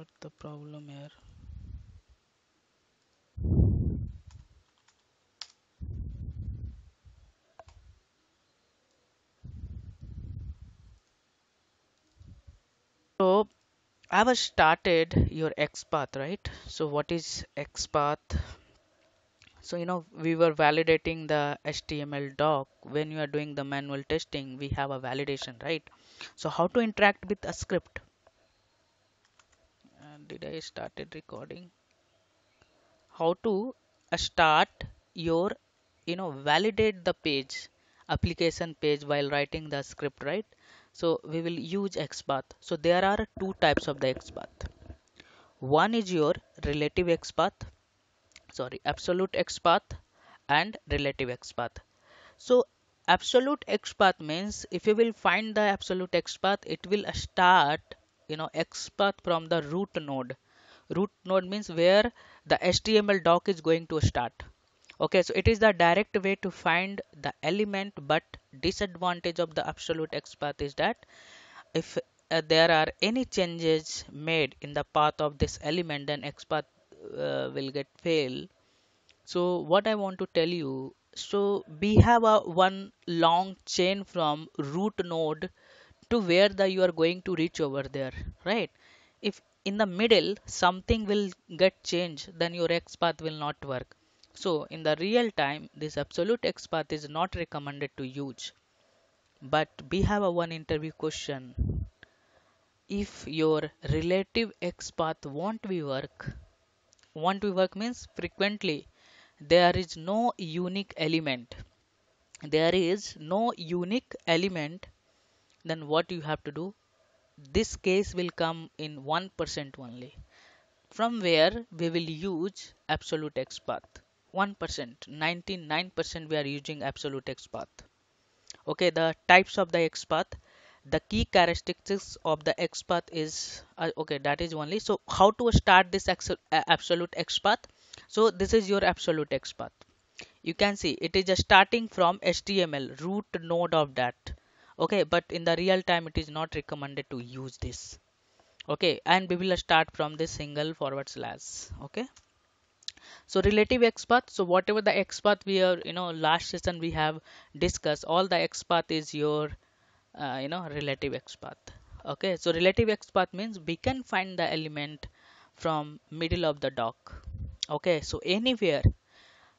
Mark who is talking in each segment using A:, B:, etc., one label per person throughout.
A: what the problem here? So I was started your XPath right? So what is XPath so you know we were validating the HTML doc. When you are doing the manual testing we have a validation right? So how to interact with a script did I started recording? How to start your you know validate the page application page while writing the script right? So we will use XPath. So there are two types of the XPath. One is your relative XPath sorry absolute XPath and relative XPath. So absolute XPath means if you will find the absolute XPath it will start you know XPath from the root node. Root node means where the HTML doc is going to start. Okay so it is the direct way to find the element but disadvantage of the absolute XPath is that if uh, there are any changes made in the path of this element then XPath uh, will get fail. So what I want to tell you so we have a one long chain from root node to where the you are going to reach over there right? If in the middle something will get changed then your x path will not work. So in the real time this absolute x path is not recommended to use but we have a one interview question. If your relative x path won't be work won't be work means frequently there is no unique element. There is no unique element then what you have to do? This case will come in 1% only. From where we will use absolute XPath 1% 99% we are using absolute XPath okay the types of the XPath the key characteristics of the XPath is uh, okay that is only. So how to start this absolute XPath so this is your absolute XPath you can see it is starting from HTML root node of that okay but in the real time it is not recommended to use this. Okay and we will start from this single forward slash. Okay. So relative XPath so whatever the XPath we are you know last session we have discussed all the XPath is your uh, you know relative XPath okay so relative XPath means we can find the element from middle of the doc okay so anywhere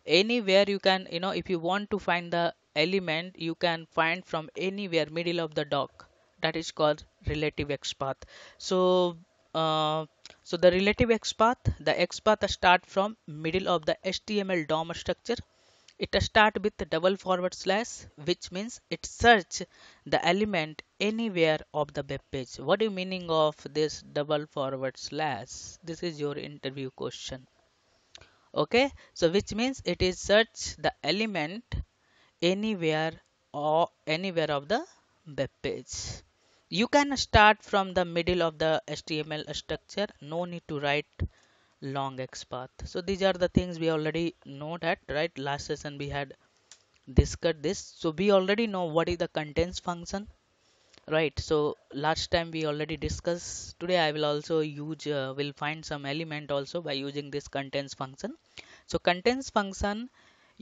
A: anywhere you can you know if you want to find the element you can find from anywhere middle of the doc that is called relative XPath so uh, so the relative XPath the XPath start from middle of the HTML DOM structure. It start with double forward slash which means it search the element anywhere of the web page. What is meaning of this double forward slash? This is your interview question. Okay? So which means it is search the element anywhere or anywhere of the web page. You can start from the middle of the html structure. No need to write long XPath. So these are the things we already know that right? Last session we had discussed this. So we already know what is the contains function right? So last time we already discussed. Today I will also use uh, will find some element also by using this contains function. So contains function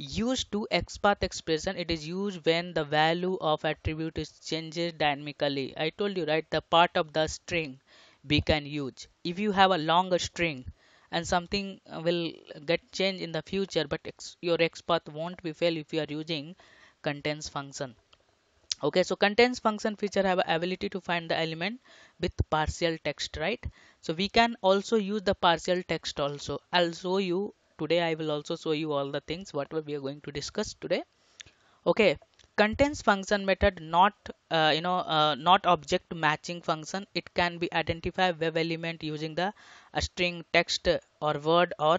A: used to XPath expression it is used when the value of attribute is changes dynamically. I told you right the part of the string we can use. If you have a longer string and something will get changed in the future but your XPath won't be fail if you are using contains function. Okay so contains function feature have ability to find the element with partial text right? So we can also use the partial text also. I'll show you today i will also show you all the things what we are going to discuss today. Okay contains function method not uh, you know uh, not object matching function. It can be identify web element using the string text or word or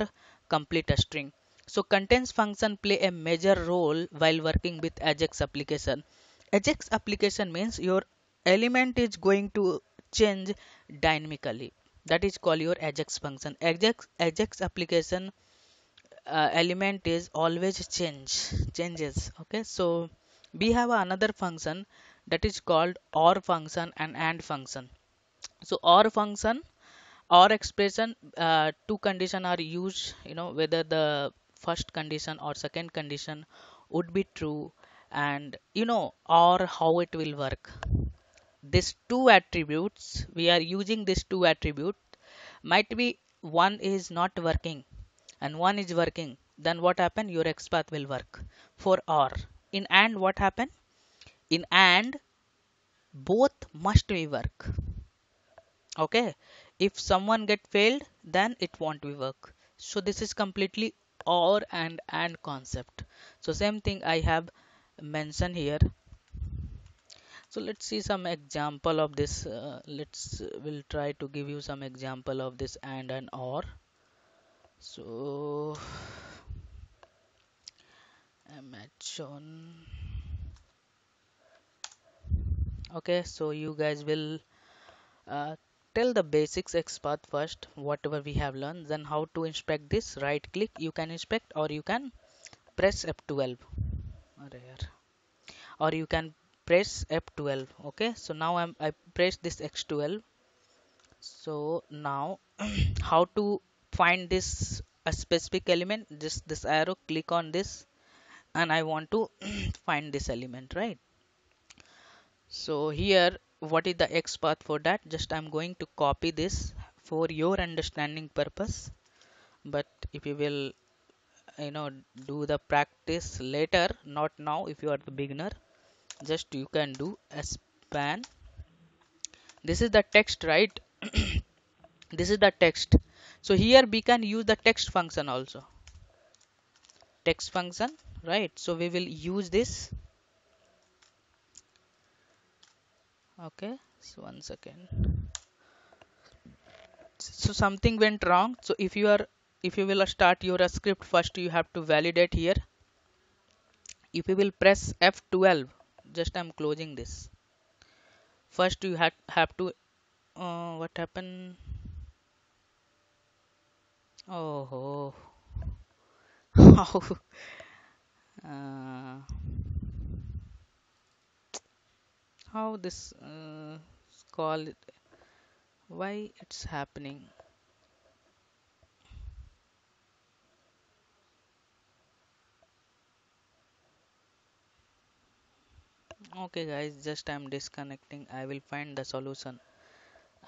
A: complete string. So contains function play a major role while working with ajax application. Ajax application means your element is going to change dynamically. That is called your ajax function. Ajax ajax application uh, element is always change changes okay? So we have another function that is called or function and and function. So or function or expression uh, two condition are used you know whether the first condition or second condition would be true and you know or how it will work. These two attributes we are using these two attribute might be one is not working and one is working then what happen? Your XPath will work for or in and what happen? In and both must be work. Okay? If someone get failed then it won't be work. So this is completely or and and concept. So same thing i have mentioned here. So let's see some example of this uh, let's uh, we'll try to give you some example of this and and or so amazon okay so you guys will uh, tell the basics XPath first whatever we have learned then how to inspect this right click you can inspect or you can press F12 or you can press F12 okay? So now I'm I press this F12 so now how to find this a specific element just this arrow click on this and I want to find this element right? So here what is the XPath for that? Just I'm going to copy this for your understanding purpose. But if you will you know do the practice later not now if you are the beginner just you can do a span. This is the text right? This is the text so here we can use the text function also. Text function right? So we will use this. Okay so one second. So something went wrong. So if you are if you will start your script first you have to validate here. If you will press F12 just I'm closing this. First you have have to uh, what happened oh how uh, how this uh, call it? Why it's happening? Okay guys just i'm disconnecting. I will find the solution.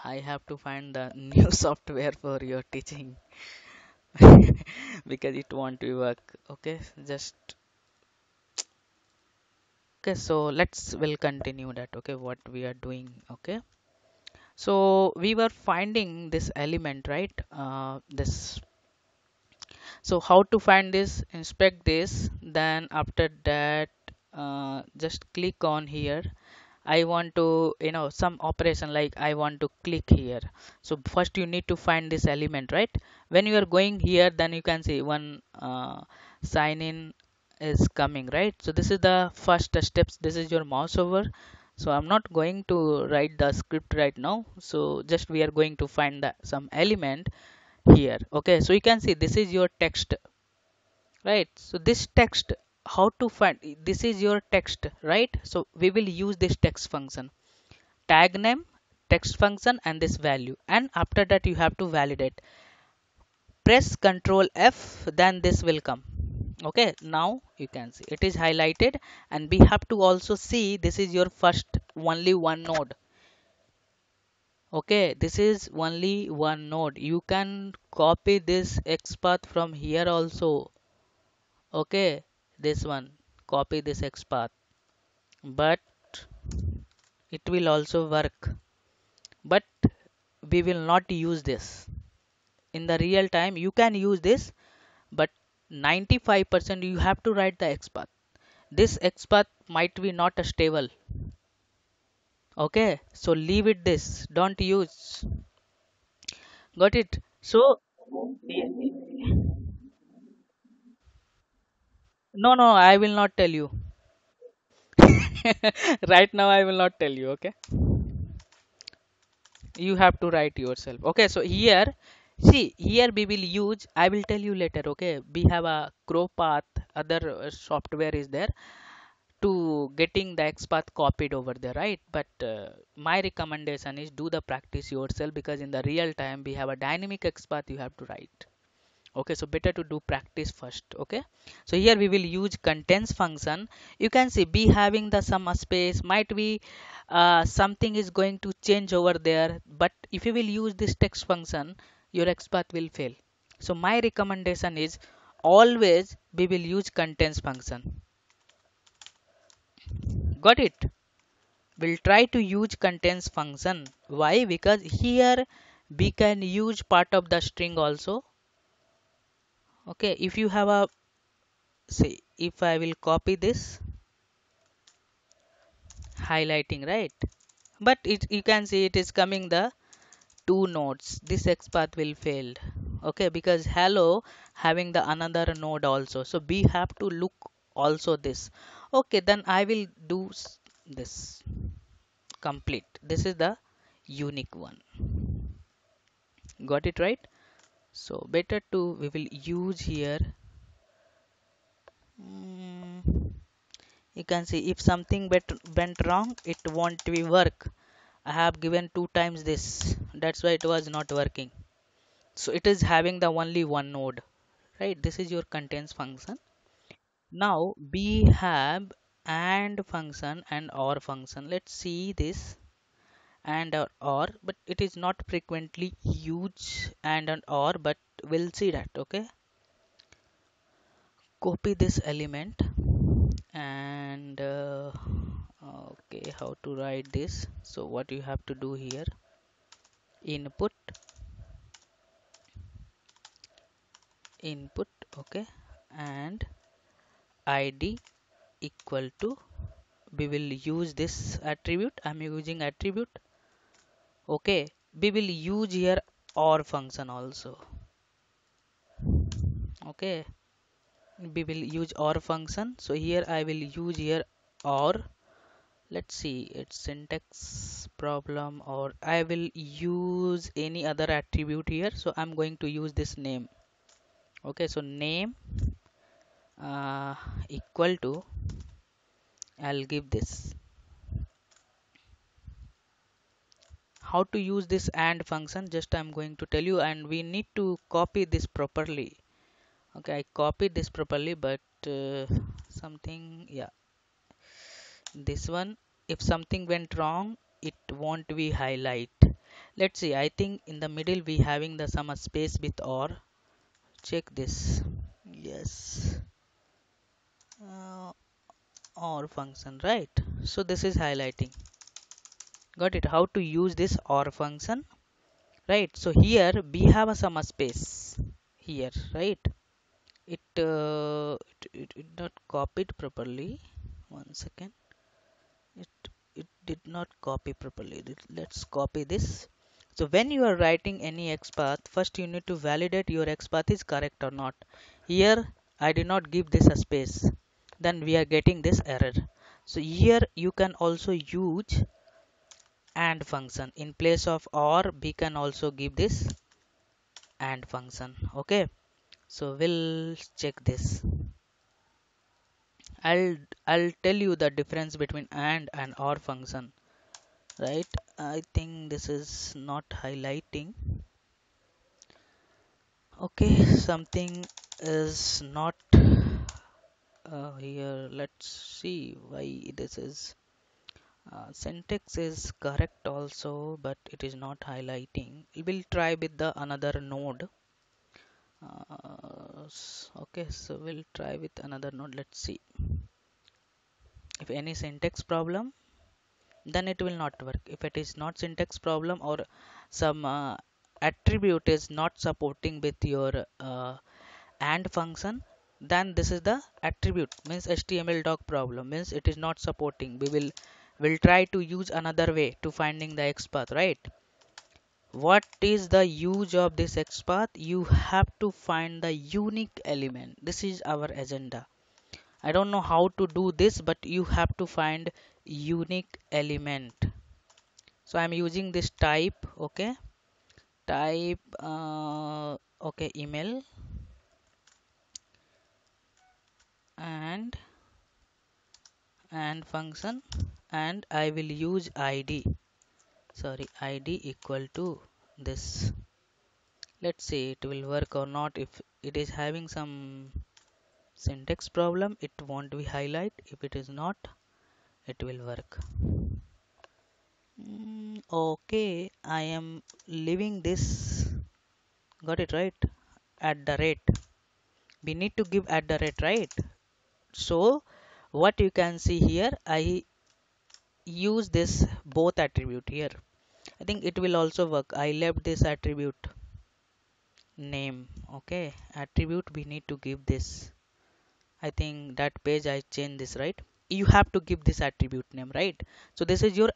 A: I have to find the new software for your teaching because it won't work. Okay? Just okay so let's will continue that okay what we are doing okay? So we were finding this element right? Uh, this. So how to find this inspect this then after that uh, just click on here I want to you know some operation like I want to click here. So first you need to find this element right? When you are going here then you can see one uh, sign in is coming right? So this is the first steps. This is your mouse over. So I'm not going to write the script right now. So just we are going to find the, some element here. Okay so you can see this is your text right? So this text how to find this is your text right? So we will use this text function. Tag name text function and this value. And after that you have to validate. Press ctrl f then this will come. Okay now you can see. It is highlighted and we have to also see this is your first only one node. Okay this is only one node. You can copy this xpath from here also. Okay this one copy this xpath but it will also work. But we will not use this. In the real time you can use this but 95% you have to write the xpath this xpath might be not stable. Okay? So leave it this. Don't use. Got it? So no no i will not tell you. Right now i will not tell you okay? You have to write yourself. Okay so here see here we will use i will tell you later okay? We have a ChroPath other uh, software is there to getting the XPath copied over there right? But uh, my recommendation is do the practice yourself because in the real time we have a dynamic XPath you have to write okay so better to do practice first okay? So here we will use contains function. You can see b having the some space. Might be uh, something is going to change over there but if you will use this text function your XPath will fail. So my recommendation is always we will use contains function. Got it? We'll try to use contains function. Why? Because here we can use part of the string also okay if you have a say if I will copy this highlighting right? But it you can see it is coming the two nodes. This XPath will failed okay? Because hello having the another node also. So we have to look also this. Okay then I will do this. Complete. This is the unique one. Got it right so better to we will use here. Mm, you can see if something went wrong it won't be work. I have given two times this. That's why it was not working. So it is having the only one node. Right? This is your contains function. Now we have and function and or function. Let's see this and or, but it is not frequently used and and or but we'll see that okay? Copy this element and uh, okay how to write this? So what you have to do here? Input. Input okay? And id equal to we will use this attribute. I'm using attribute okay we will use here or function also. Okay we will use or function. So here i will use here or let's see it's syntax problem or i will use any other attribute here. So i'm going to use this name. Okay so name uh, equal to I'll give this how to use this AND function just I'm going to tell you and we need to copy this properly. Okay I copied this properly but uh, something yeah. This one if something went wrong it won't be highlight. Let's see I think in the middle we having the some space with or check this. Yes. Uh, or function right? So this is highlighting got it. How to use this or function? Right. So here we have a some space. Here right? It, uh, it, it, it not copied properly. One second. It it did not copy properly. Let's copy this. So when you are writing any XPath first you need to validate your XPath is correct or not. Here I did not give this a space. Then we are getting this error. So here you can also use and function. In place of or we can also give this and function. Okay? So we'll check this. I'll I'll tell you the difference between and and or function. Right? I think this is not highlighting. Okay? Something is not uh, here. Let's see why this is uh, syntax is correct also but it is not highlighting. We'll try with the another node. Uh, okay so we'll try with another node. Let's see. If any syntax problem then it will not work. If it is not syntax problem or some uh, attribute is not supporting with your uh, and function then this is the attribute. Means html doc problem. Means it is not supporting. We will we'll try to use another way to finding the XPath right? What is the use of this XPath? You have to find the unique element. This is our agenda. I don't know how to do this but you have to find unique element. So I'm using this type okay? Type uh, okay email. And and function and I will use id sorry id equal to this. Let's see it will work or not. If it is having some syntax problem it won't be highlight. If it is not it will work. Mm, okay I am leaving this. Got it right? At the rate. We need to give at the rate right? So what you can see here I use this both attribute here. I think it will also work. I left this attribute name okay? Attribute we need to give this. I think that page I change this right? You have to give this attribute name right? So this is your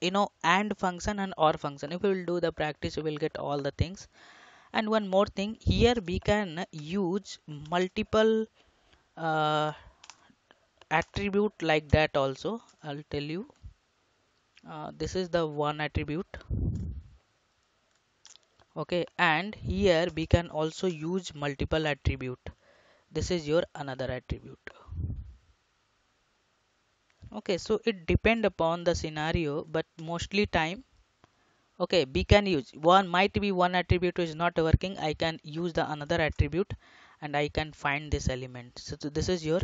A: you know and function and or function. If we will do the practice we will get all the things. And one more thing here we can use multiple uh, attribute like that also I'll tell you. Uh, this is the one attribute. Okay and here we can also use multiple attribute. This is your another attribute. Okay so it depend upon the scenario but mostly time. Okay we can use one might be one attribute is not working i can use the another attribute and i can find this element. So, so this is your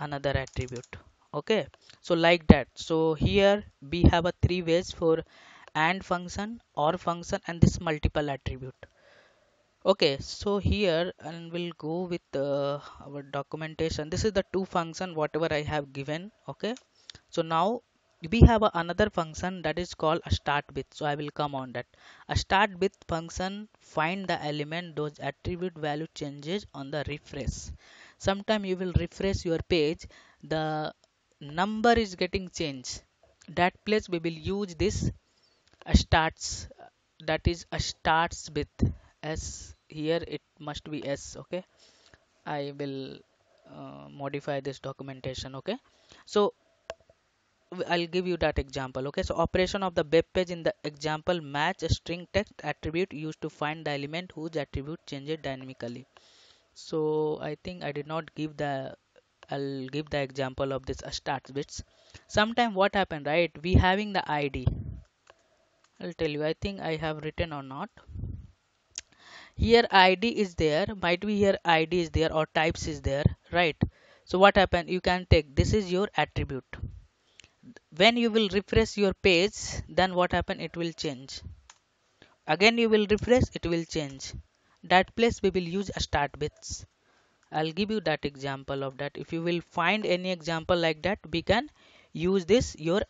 A: another attribute. Okay? So like that. So here we have a three ways for and function or function and this multiple attribute. Okay? So here and we'll go with uh, our documentation. This is the two function whatever i have given. Okay? So now we have another function that is called a start with. So i will come on that. A start with function find the element those attribute value changes on the refresh sometime you will refresh your page the number is getting changed. That place we will use this starts that is a starts with s. Here it must be s okay? I will uh, modify this documentation okay? So I'll give you that example okay? So operation of the web page in the example match a string text attribute used to find the element whose attribute changes dynamically so I think I did not give the I'll give the example of this start with. Sometime what happened right? We having the ID I'll tell you I think I have written or not. Here ID is there. Might be here ID is there or types is there right? So what happened? You can take this is your attribute. When you will refresh your page then what happen it will change. Again you will refresh it will change that place we will use start with i'll give you that example of that. If you will find any example like that we can use this your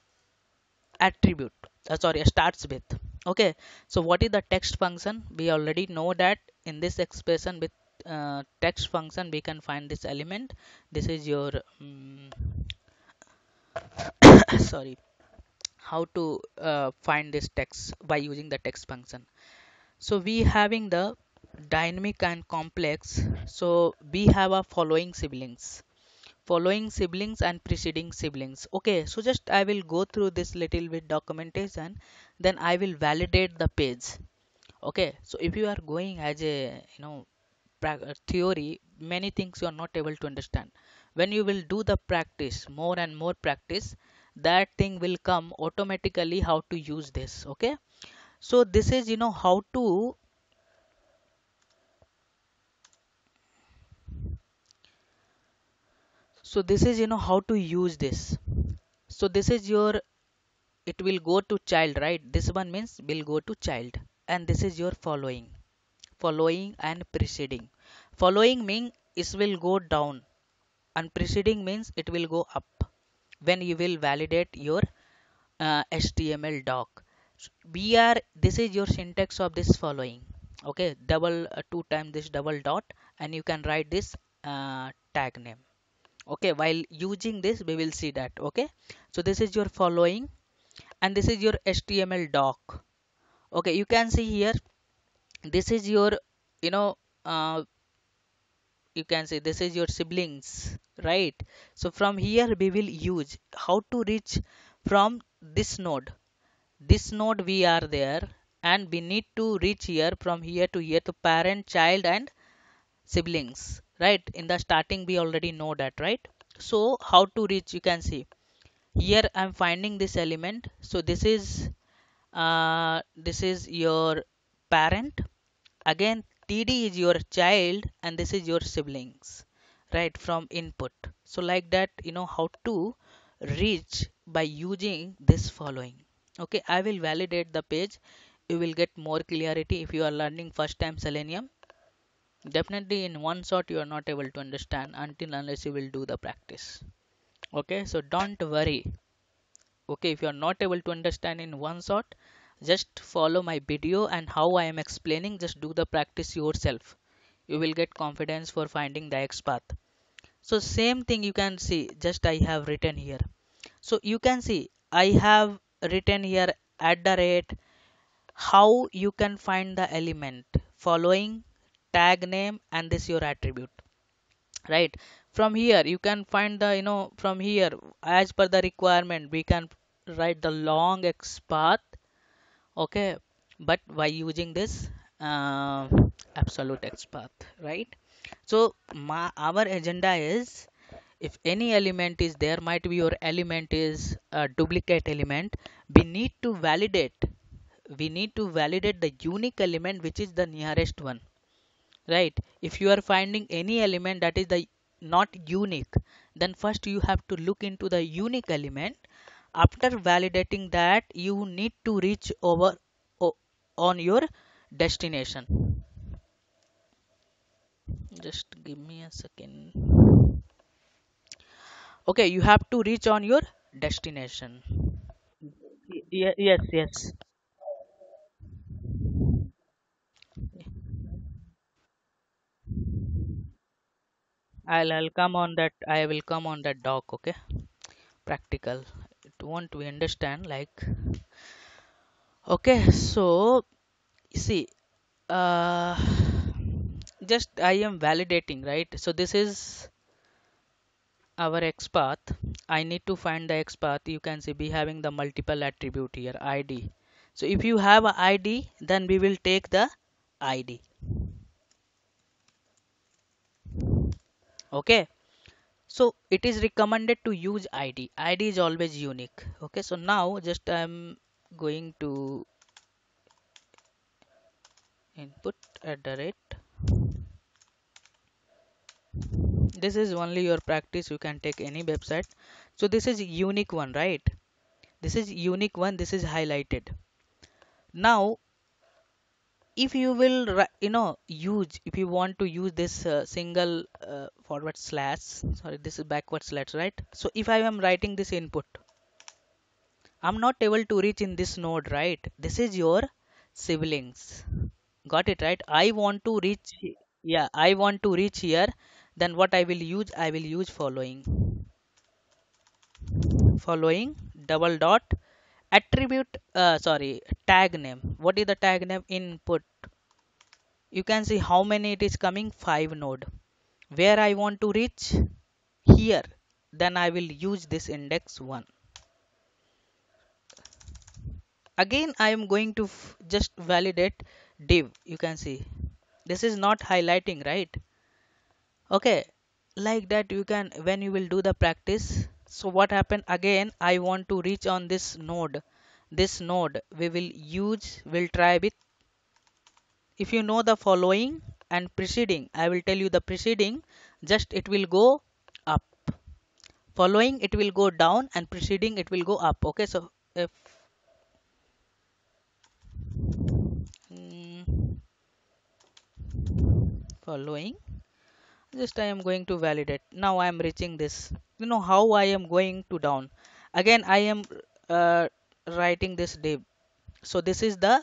A: attribute uh, sorry starts with. Okay so what is the text function? We already know that in this expression with uh, text function we can find this element. This is your um, sorry how to uh, find this text by using the text function. So we having the dynamic and complex so we have a following siblings following siblings and preceding siblings. Okay so just i will go through this little bit documentation then i will validate the page. Okay so if you are going as a you know theory many things you are not able to understand. When you will do the practice more and more practice that thing will come automatically how to use this okay? So this is you know how to so this is you know how to use this. So this is your it will go to child right? This one means will go to child. And this is your following. Following and preceding. Following means it will go down. And preceding means it will go up. When you will validate your uh, html doc. We are this is your syntax of this following. Okay? Double uh, two times this double dot. And you can write this uh, tag name okay while using this we will see that okay? So this is your following and this is your html doc. Okay you can see here this is your you know uh, you can say this is your siblings right? So from here we will use how to reach from this node. This node we are there and we need to reach here from here to here to parent child and siblings right? In the starting we already know that right? So how to reach you can see. Here i'm finding this element. So this is uh, this is your parent. Again td is your child and this is your siblings right from input. So like that you know how to reach by using this following. Okay i will validate the page. You will get more clarity if you are learning first time selenium definitely in one shot you are not able to understand until unless you will do the practice. Okay so don't worry. Okay if you are not able to understand in one shot just follow my video and how i am explaining just do the practice yourself. You will get confidence for finding the x path. So same thing you can see just i have written here. So you can see i have written here at the rate how you can find the element. Following tag name and this your attribute right? From here you can find the you know from here as per the requirement we can write the long x path okay? But by using this uh, absolute x path right? So my, our agenda is if any element is there might be your element is a duplicate element we need to validate we need to validate the unique element which is the nearest one right? If you are finding any element that is the not unique then first you have to look into the unique element. After validating that you need to reach over on your destination. Just give me a second. Okay you have to reach on your destination. Yes yes i'll i'll come on that i will come on that doc okay? Practical. It won't we understand like okay so see uh just i am validating right? So this is our xpath i need to find the xpath you can see be having the multiple attribute here id so if you have a id then we will take the id okay? So it is recommended to use id id is always unique. Okay? So now just i'm going to input at the rate. This is only your practice. You can take any website. So this is unique one right? This is unique one. This is highlighted. Now if you will you know use if you want to use this uh, single uh, forward slash sorry this is backward slash right? So if i am writing this input i'm not able to reach in this node right? This is your siblings. Got it right? I want to reach yeah i want to reach here then what i will use i will use following. Following double dot attribute uh, sorry tag name. What is the tag name? Input. You can see how many it is coming. 5 node. Where i want to reach? Here. Then i will use this index 1 again i am going to just validate div. You can see. This is not highlighting right? Okay. Like that you can when you will do the practice so what happened? Again i want to reach on this node. This node we will use will try with. If you know the following and preceding i will tell you the preceding. Just it will go up. Following it will go down and preceding it will go up. Okay so if mm, following just i am going to validate. Now i am reaching this. You know how i am going to down. Again i am uh, writing this div so this is the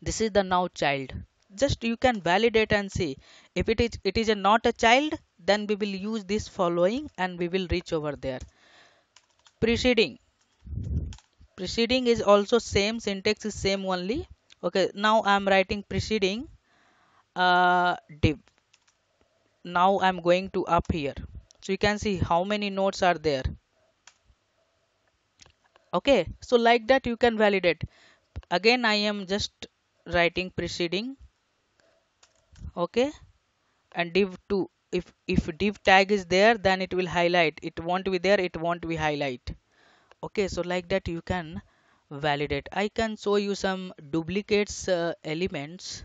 A: this is the now child. Just you can validate and see. If it is it is a not a child then we will use this following and we will reach over there. Preceding. Preceding is also same. Syntax is same only. Okay now i'm writing preceding uh div now i'm going to up here. So you can see how many nodes are there. Okay so like that you can validate. Again i am just writing preceding. Okay and div 2 if if div tag is there then it will highlight. It won't be there it won't be highlight. Okay so like that you can validate. I can show you some duplicates uh, elements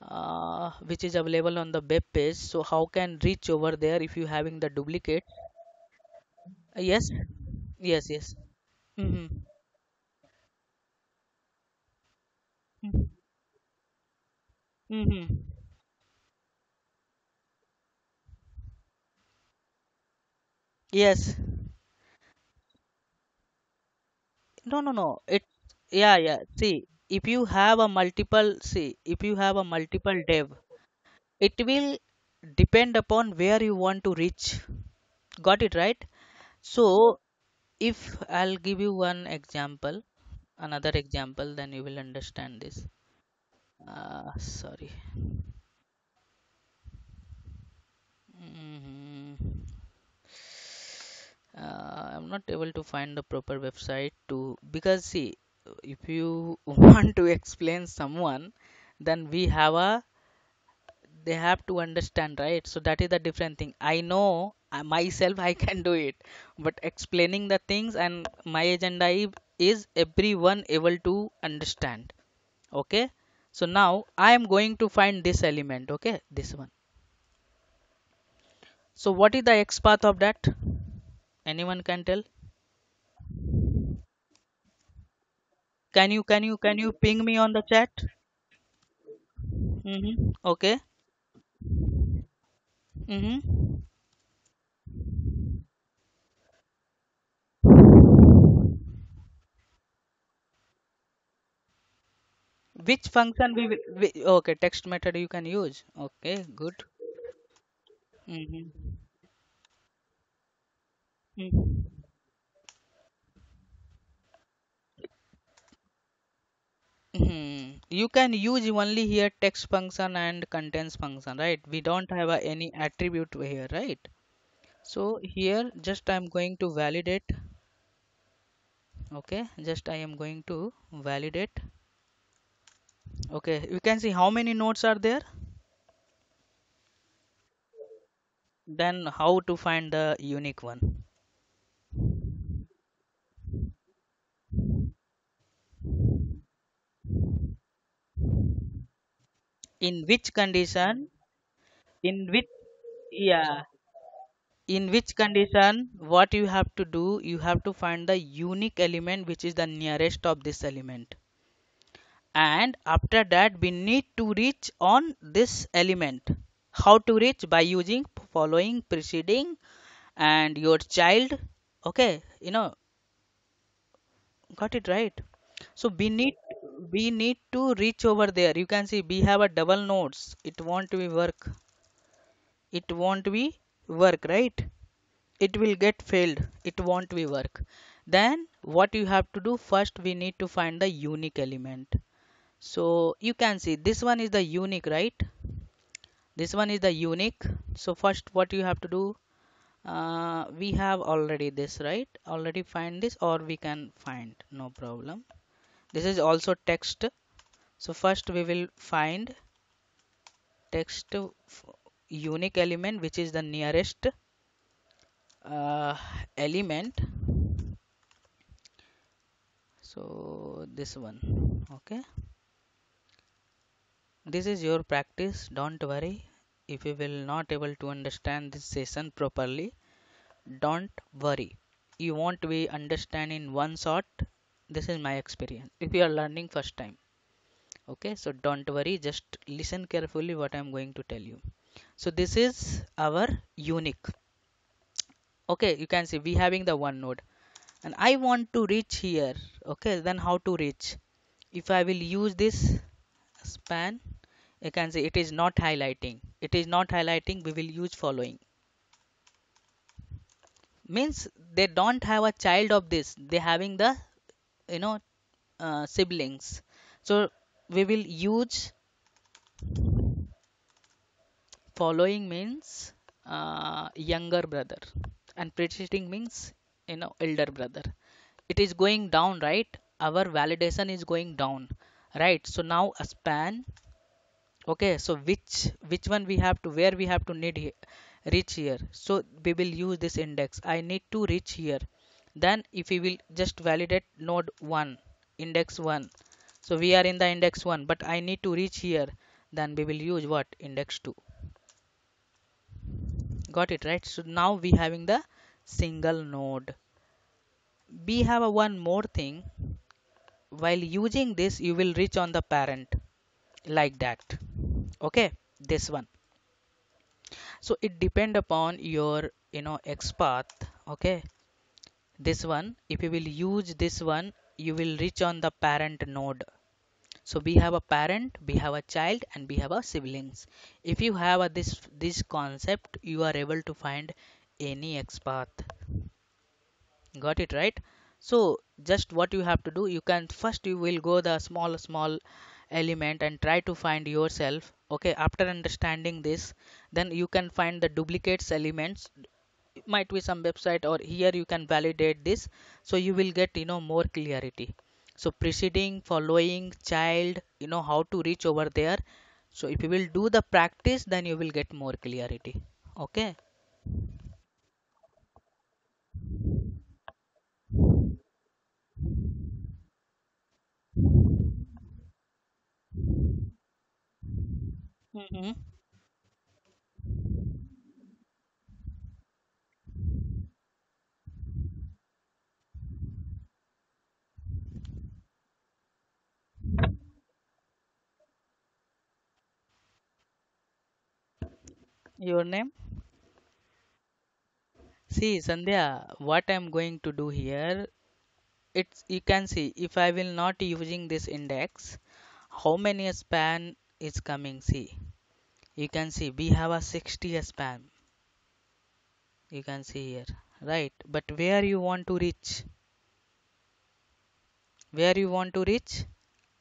A: uh, which is available on the web page. So how can reach over there if you having the duplicate? Yes. Yes yes. Mm-hmm. Mm-hmm. yes. No no no. It yeah yeah. See if you have a multiple see if you have a multiple dev it will depend upon where you want to reach. Got it right? So if i'll give you one example another example then you will understand this. Uh, sorry. Hmm uh, i'm not able to find the proper website to because see if you want to explain someone then we have a they have to understand right? So that is the different thing. I know myself i can do it. But explaining the things and my agenda is everyone able to understand. Okay? So now i am going to find this element. Okay? This one. So what is the x path of that? Anyone can tell can you can you can you ping me on the chat mm-hmm. okay mm-hmm. which function we will we, okay text method you can use okay good mm-hmm. Mm-hmm. Hmm. Mm-hmm. You can use only here text function and contains function, right? We don't have any attribute here, right? So here just I'm going to validate. Okay, just I am going to validate. Okay, you can see how many nodes are there. Then how to find the unique one. In which condition? In which yeah. In which condition? What you have to do? You have to find the unique element which is the nearest of this element and after that we need to reach on this element how to reach by using following preceding and your child okay you know got it right so we need we need to reach over there. You can see we have a double nodes. It won't be work. It won't be work right? It will get failed. It won't be work. Then what you have to do first we need to find the unique element. So you can see this one is the unique right? This one is the unique. So first what you have to do uh, we have already this right? Already find this or we can find. No problem this is also text. So first we will find text unique element which is the nearest uh, element. So this one okay? This is your practice. Don't worry. If you will not able to understand this session properly don't worry. You won't be understand in one shot this is my experience. If you are learning first time okay so don't worry just listen carefully what i'm going to tell you. So this is our unique. Okay you can see we having the one node. And i want to reach here okay then how to reach? If i will use this span you can see it is not highlighting. It is not highlighting we will use following. Means they don't have a child of this. They having the you know uh, siblings. So we will use following means uh, younger brother and preceding means you know elder brother. It is going down right? Our validation is going down right? So now a span okay? So which which one we have to where we have to need he- reach here? So we will use this index. I need to reach here then if we will just validate node 1 index 1 so we are in the index 1 but i need to reach here. Then we will use what? Index 2 got it right? So now we having the single node. We have a one more thing. While using this you will reach on the parent like that. Okay this one. So it depend upon your you know XPath okay this one if you will use this one you will reach on the parent node. So we have a parent we have a child and we have a siblings. If you have a this this concept you are able to find any XPath. Got it right? So just what you have to do you can first you will go the small small element and try to find yourself. Okay after understanding this then you can find the duplicates elements it might be some website or here you can validate this so you will get you know more clarity. So preceding following child you know how to reach over there. So if you will do the practice then you will get more clarity. Okay? Mm-hmm. Your name? See sandhya what i'm going to do here it's you can see if i will not using this index how many span is coming see? You can see we have a 60 span. You can see here right? But where you want to reach? Where you want to reach?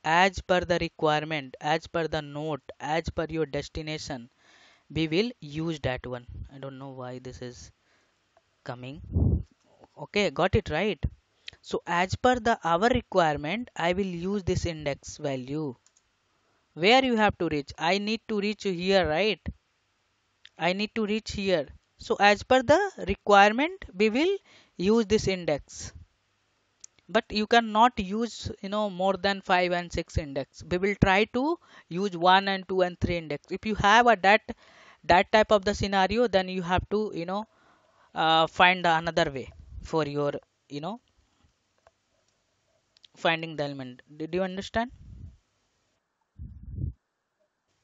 A: As per the requirement as per the note as per your destination we will use that one. I don't know why this is coming. Okay got it right. So as per the our requirement i will use this index value. Where you have to reach? I need to reach here right? I need to reach here. So as per the requirement we will use this index. But you cannot use you know more than 5 and 6 index. We will try to use 1 and 2 and 3 index. If you have a that that type of the scenario then you have to you know uh, find another way for your you know finding the element. Did you understand?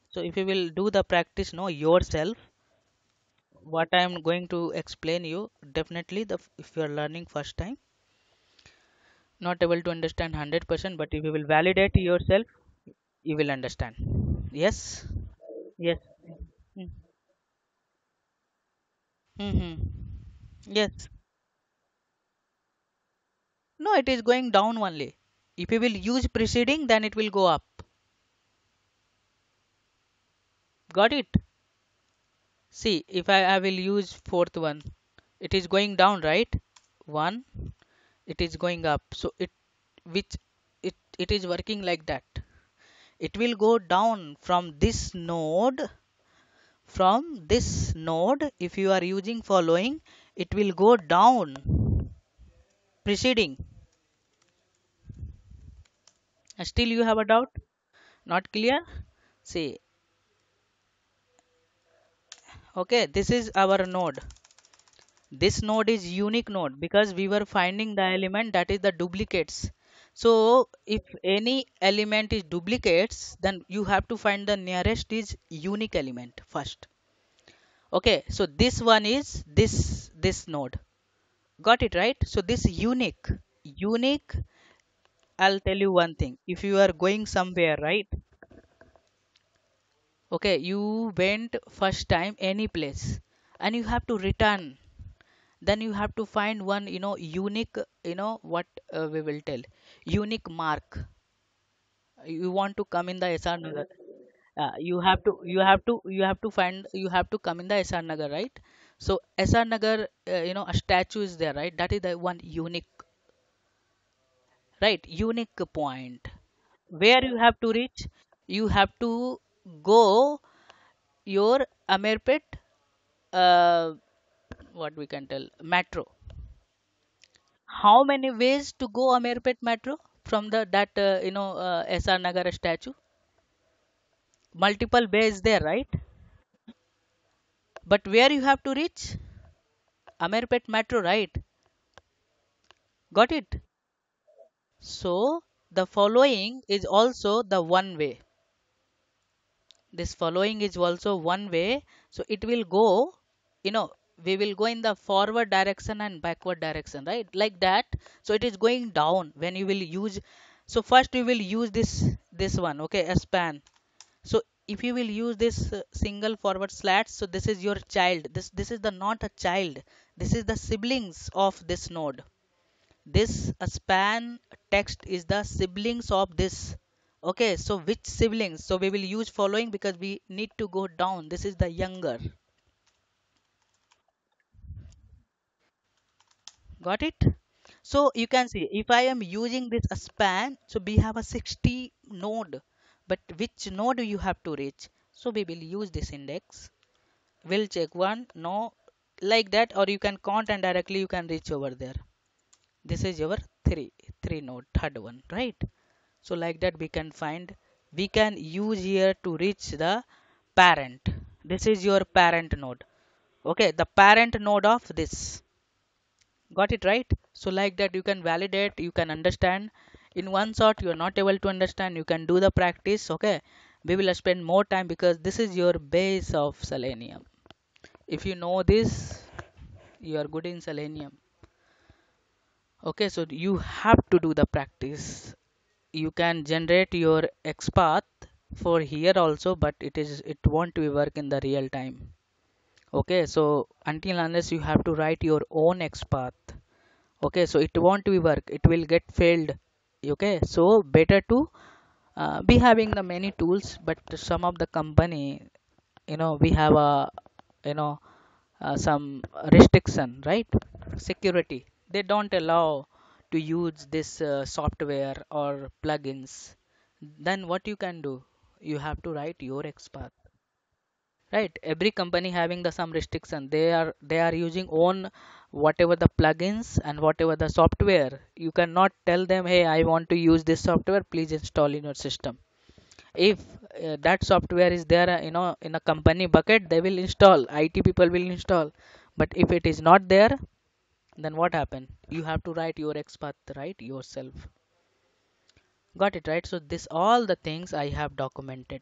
A: So if you will do the practice know yourself. What i am going to explain you definitely the if you are learning first time not able to understand 100% but if you will validate yourself you will understand. Yes? Yes. mm hmm yes. No it is going down only. If you will use preceding then it will go up. Got it? See if I, I will use fourth one it is going down right? One it is going up. So it which it it is working like that. It will go down from this node from this node if you are using following it will go down. Preceding. Uh, still you have a doubt? Not clear? See. Okay this is our node. This node is unique node because we were finding the element that is the duplicates so if any element is duplicates then you have to find the nearest is unique element first. Okay so this one is this this node. Got it right? So this unique unique i'll tell you one thing. If you are going somewhere right? Okay you went first time any place and you have to return. Then you have to find one you know unique you know what uh, we will tell unique mark. You want to come in the SR Nagar. Uh, you have to you have to you have to find you have to come in the SR Nagar right? So SR Nagar uh, you know a statue is there right? That is the one unique right? Unique point. Where you have to reach? You have to go your Ameerpet uh, what we can tell metro how many ways to go ameerpet metro from the that uh, you know uh, sr nagar statue? Multiple ways there right? But where you have to reach? Ameerpet metro right? Got it? So the following is also the one way. This following is also one way. So it will go you know we will go in the forward direction and backward direction right? Like that. So it is going down when you will use so first we will use this this one okay a span. So if you will use this uh, single forward slash so this is your child. This this is the not a child. This is the siblings of this node. This span text is the siblings of this. Okay so which siblings? So we will use following because we need to go down. This is the younger got it? So you can see if i am using this span so we have a 60 node. But which node you have to reach? So we will use this index. We'll check one no like that or you can count and directly you can reach over there. This is your three three node third one right? So like that we can find we can use here to reach the parent. This is your parent node. Okay the parent node of this got it right? So like that you can validate you can understand. In one shot you are not able to understand you can do the practice okay? We will spend more time because this is your base of selenium. If you know this you are good in selenium. Okay so you have to do the practice. You can generate your xpath for here also but it is it won't be work in the real time okay so until unless you have to write your own xpath okay so it won't be work it will get failed okay? So better to uh, be having the many tools but some of the company you know we have a you know uh, some restriction right? Security. They don't allow to use this uh, software or plugins. Then what you can do? You have to write your xpath right. Every company having the some restriction. They are they are using own whatever the plugins and whatever the software. You cannot tell them hey i want to use this software. Please install in your system. If uh, that software is there uh, you know in a company bucket they will install. It people will install. But if it is not there then what happen you have to write your xpath right yourself. Got it right? So this all the things i have documented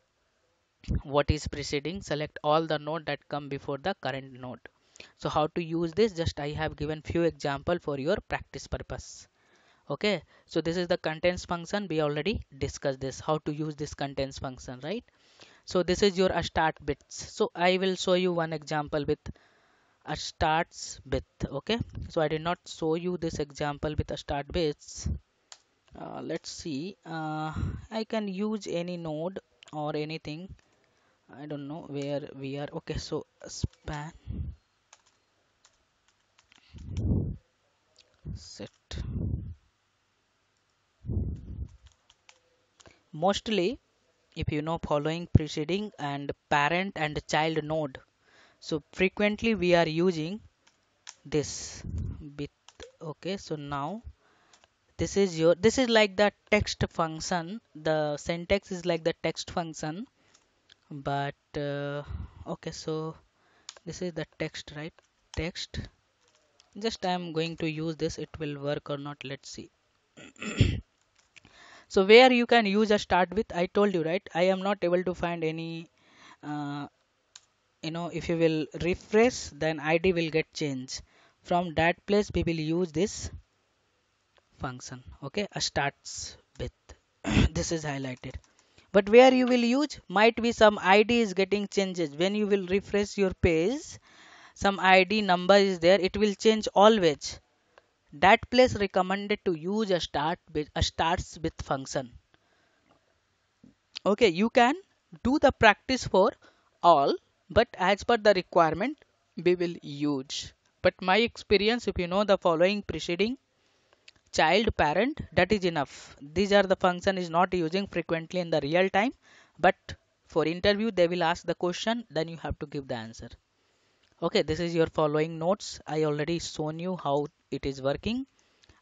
A: what is preceding select all the node that come before the current node so how to use this? Just i have given few example for your practice purpose. Okay? So this is the contains function. We already discussed this how to use this contains function right? So this is your starts with. So i will show you one example with a starts with. Okay? So i did not show you this example with a starts with. Uh, let's see. Uh, i can use any node or anything I don't know where we are. Okay so span. Set. Mostly if you know following preceding and parent and child node so frequently we are using this bit. Okay so now this is your this is like the text function. The syntax is like the text function but uh, okay so this is the text right? Text. Just I am going to use this. It will work or not. Let's see. So where you can use a start with? I told you right? I am not able to find any uh, you know if you will refresh then ID will get changed. From that place we will use this function okay? A starts with. This is highlighted but where you will use might be some id is getting changes. When you will refresh your page some id number is there it will change always. That place recommended to use a start with a starts with function. Okay you can do the practice for all but as per the requirement we will use. But my experience if you know the following preceding child parent that is enough. These are the function is not using frequently in the real time but for interview they will ask the question then you have to give the answer. Okay this is your following notes. I already shown you how it is working.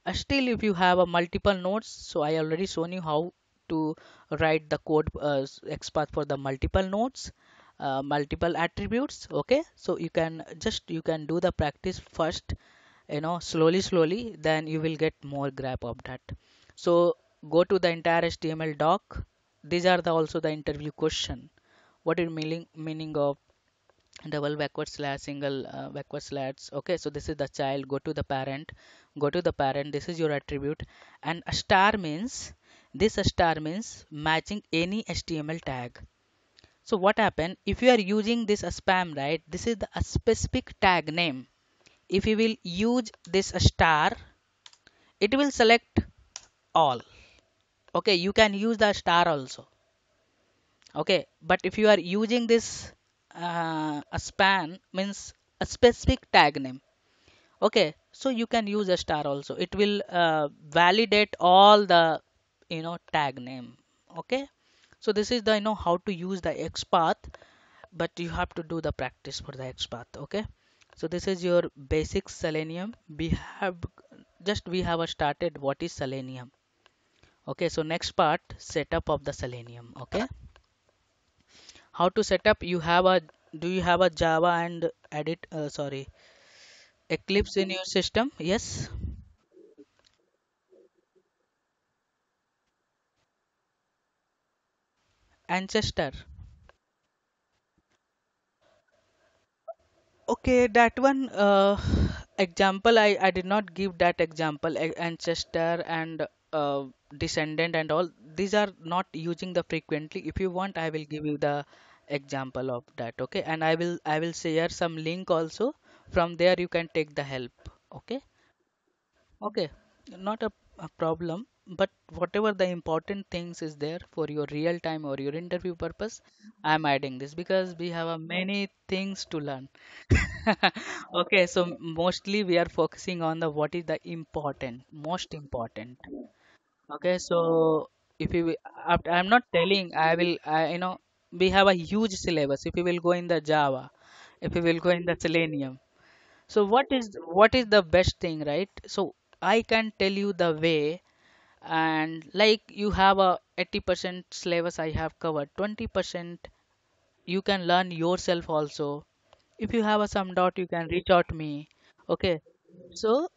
A: Uh, still if you have a multiple nodes so I already shown you how to write the code uh, XPath for the multiple nodes uh, multiple attributes okay? So you can just you can do the practice first you know slowly slowly then you will get more grab of that. So go to the entire HTML doc. These are the also the interview question. What is meaning meaning of double backward slash single uh, backward slash? Okay so this is the child. Go to the parent. Go to the parent. This is your attribute. And a star means this star means matching any html tag. So what happen if you are using this span right this is the specific tag name if you will use this star it will select all. Okay you can use the star also. Okay but if you are using this uh, a span means a specific tag name. Okay so you can use a star also. It will uh, validate all the you know tag name. Okay so this is the you know how to use the xpath but you have to do the practice for the xpath okay so this is your basic selenium. We have just we have started what is selenium. Okay so next part setup of the selenium okay? How to set up? You have a do you have a java and edit uh, sorry eclipse in your system? Yes? Ancestor okay that one uh, example I, I did not give that example a- ancestor and uh, descendant and all. These are not using the frequently. If you want i will give you the example of that okay? And i will i will share some link also. From there you can take the help okay? Okay not a, a problem but whatever the important things is there for your real time or your interview purpose i'm adding this because we have a many things to learn. Okay so mostly we are focusing on the what is the important most important. Okay, so if you, I'm not telling, I will, I, you know, we have a huge syllabus. If you will go in the Java, if you will go in the Selenium, so what is what is the best thing, right? So I can tell you the way, and like you have a 80% syllabus I have covered, 20% you can learn yourself also. If you have a some doubt, you can reach out me. Okay, so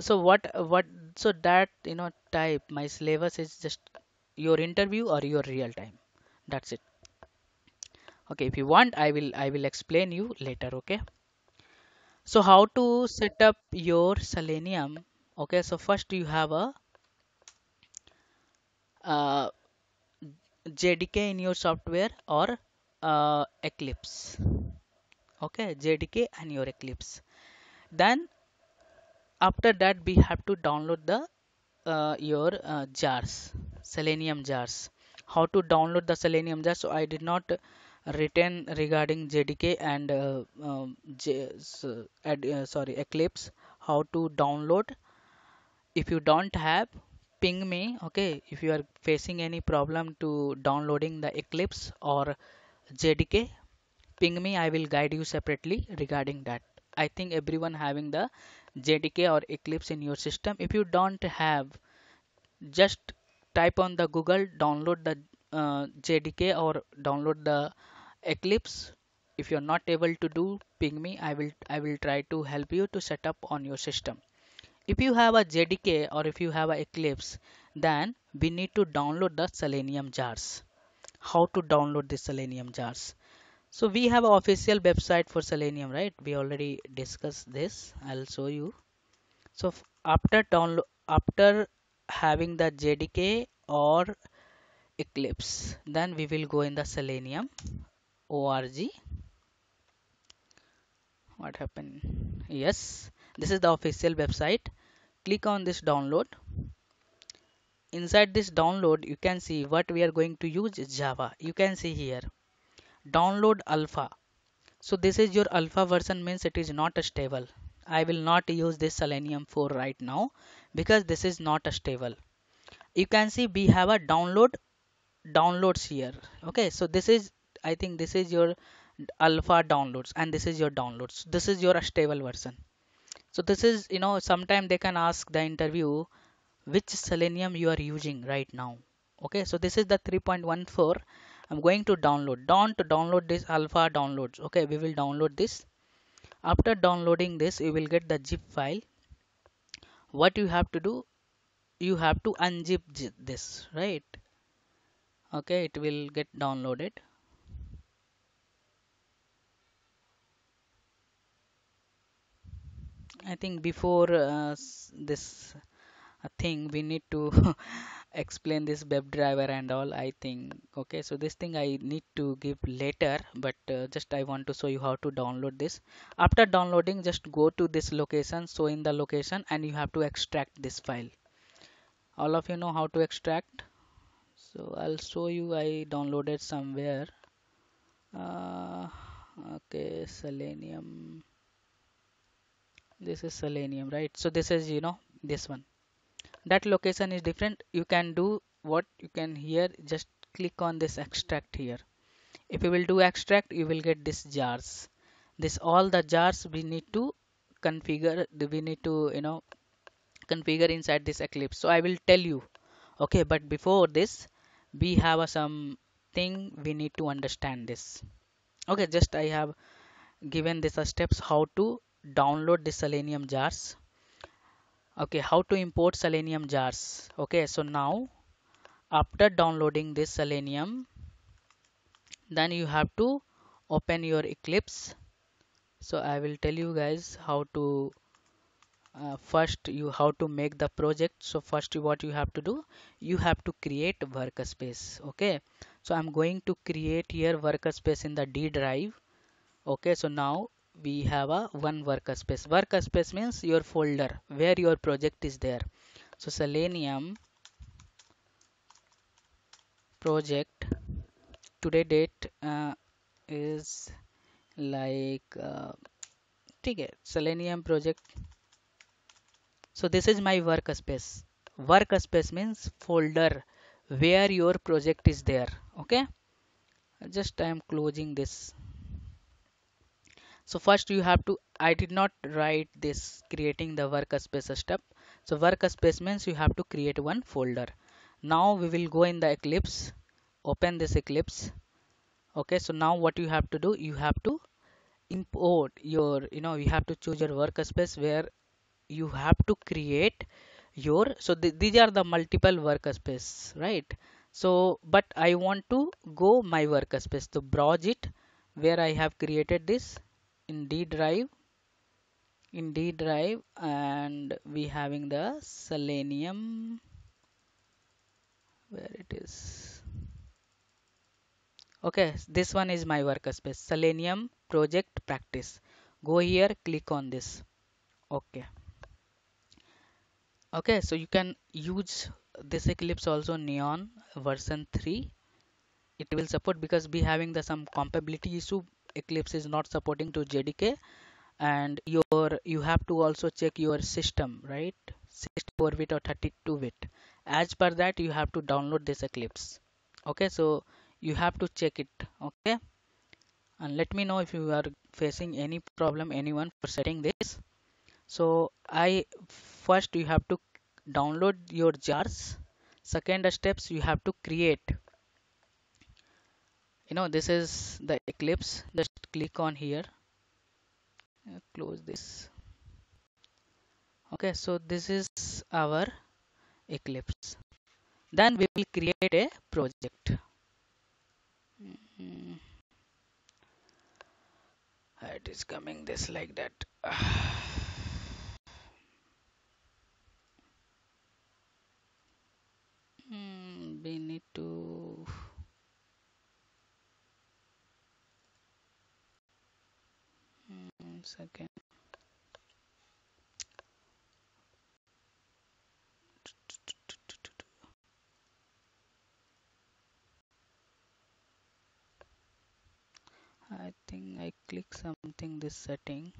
A: so what what so that you know type my syllabus is just your interview or your real time. That's it. Okay if you want i will i will explain you later okay? So how to set up your selenium? Okay so first you have a uh, jdk in your software or uh, eclipse? Okay jdk and your eclipse. Then after that we have to download the uh, your uh, jars selenium jars. How to download the selenium jars? So i did not written regarding jdk and uh, um, J, uh, sorry eclipse how to download. If you don't have ping me okay if you are facing any problem to downloading the eclipse or jdk ping me i will guide you separately regarding that. I think everyone having the jdk or eclipse in your system if you don't have just type on the google download the uh, jdk or download the eclipse. If you're not able to do ping me i will i will try to help you to set up on your system if you have a jdk or if you have a eclipse then we need to download the selenium jars. How to download the selenium jars? So we have official website for selenium right? We already discussed this. I'll show you. So after download after having the jdk or eclipse then we will go in the selenium org what happened? Yes. This is the official website click on this download. Inside this download you can see what we are going to use java. You can see here download alpha. So this is your alpha version means it is not a stable. I will not use this selenium 4 right now because this is not a stable. You can see we have a download downloads here. Okay so this is i think this is your alpha downloads and this is your downloads. This is your stable version so this is you know sometime they can ask the interview which selenium you are using right now. Okay so this is the 3.14 i'm going to download. Don't download this alpha downloads. Okay we will download this. After downloading this you will get the zip file. What you have to do you have to unzip this right? Okay it will get downloaded I think before uh, this thing we need to explain this WebDriver and all I think okay so this thing I need to give later but uh, just I want to show you how to download this. After downloading just go to this location so in the location and you have to extract this file. All of you know how to extract? So I'll show you I downloaded somewhere. Uh, okay selenium this is selenium right? So this is you know this one. That location is different. You can do what you can here. Just click on this extract here. If you will do extract you will get this jars. This all the jars we need to configure we need to you know configure inside this eclipse. So i will tell you. Okay but before this we have a some thing we need to understand this. Okay just i have given this steps how to download the selenium jars. Okay how to import selenium jars? Okay so now after downloading this selenium then you have to open your eclipse. So i will tell you guys how to uh, first you how to make the project. So first what you have to do you have to create workspace. Okay so i'm going to create here workspace in the d drive. Okay so now we have a one workspace workspace means your folder where your project is there. So selenium project today date uh, is like uh, selenium project. So this is my workspace workspace means folder where your project is there. Okay? Just i am closing this so first you have to i did not write this creating the workspace step. So workspace means you have to create one folder. Now we will go in the eclipse open this eclipse. Okay so now what you have to do you have to import your you know you have to choose your workspace where you have to create your so th these are the multiple workspace right? So but i want to go my workspace to browse it where i have created this in D drive in D drive and we having the selenium. Where it is? Okay this one is my workspace. Selenium project practice. Go here click on this. Okay. Okay so you can use this eclipse also neon version 3 it will support because we having the some compatibility issue eclipse is not supporting to jdk and your you have to also check your system right? 64 bit or 32 bit. As per that you have to download this eclipse. Okay so you have to check it okay? And let me know if you are facing any problem anyone for setting this. So i first you have to download your jars. Second steps you have to create you know this is the eclipse. Just click on here. Uh, close this. Okay so this is our eclipse. Then we will create a project. Mm-hmm. it is coming this like that. Mm, we need to second. I think I click something this setting.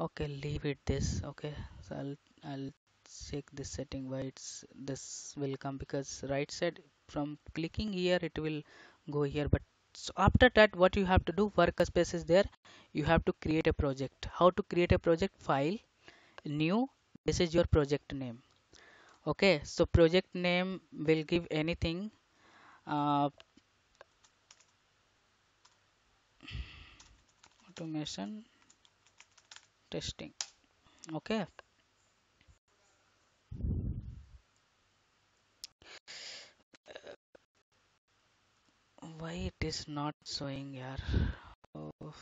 A: Okay leave it this. Okay so I'll, I'll check this setting why it's this will come because right side from clicking here it will go here. But so after that what you have to do workspace is there. You have to create a project. How to create a project? File new this is your project name. Okay so project name will give anything. Uh, automation testing. Okay why it is not showing here oh.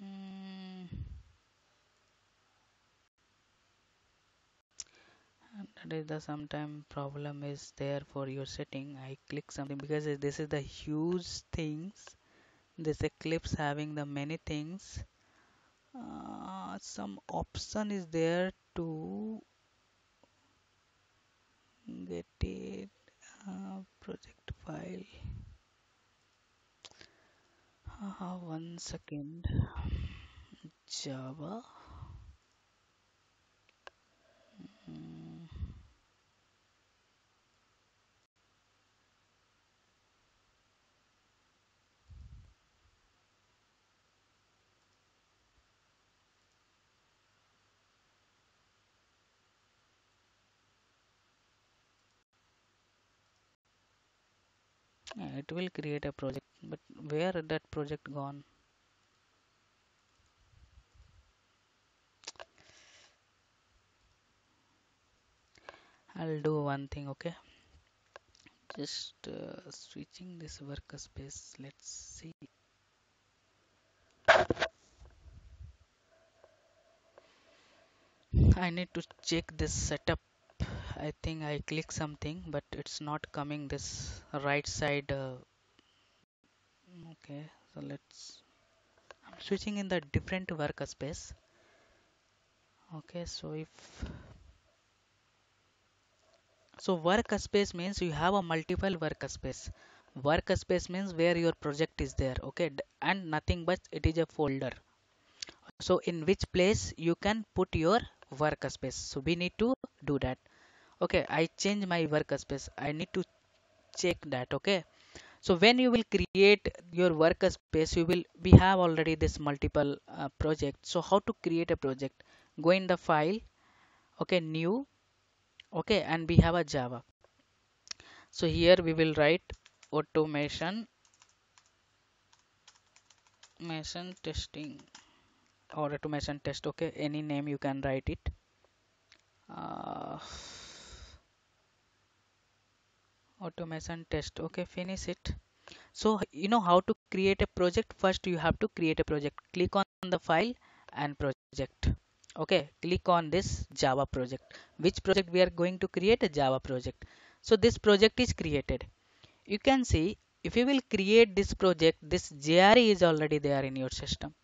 A: Hmm. That is the sometime problem is there for your setting i click something because this is the huge things this eclipse having the many things uh, some option is there to get it uh, project file. Uh, one second. Java mm. Yeah, it will create a project but where that project gone? I'll do one thing okay? Just uh, switching this workspace let's see. I need to check this setup I think I click something but it's not coming this right side uh, okay so let's I'm switching in the different workspace okay so if so workspace means you have a multiple workspace workspace means where your project is there okay and nothing but it is a folder. So in which place you can put your workspace so we need to do that okay i change my workspace i need to check that okay? So when you will create your workspace you will we have already this multiple uh, project. So how to create a project? Go in the file okay new okay and we have a java. So here we will write automation automation testing or automation test okay? Any name you can write it. Uh, automation test. Okay finish it. So you know how to create a project? First you have to create a project. Click on the file and project. Okay click on this java project. Which project we are going to create? A java project. So this project is created. You can see if you will create this project this jre is already there in your system.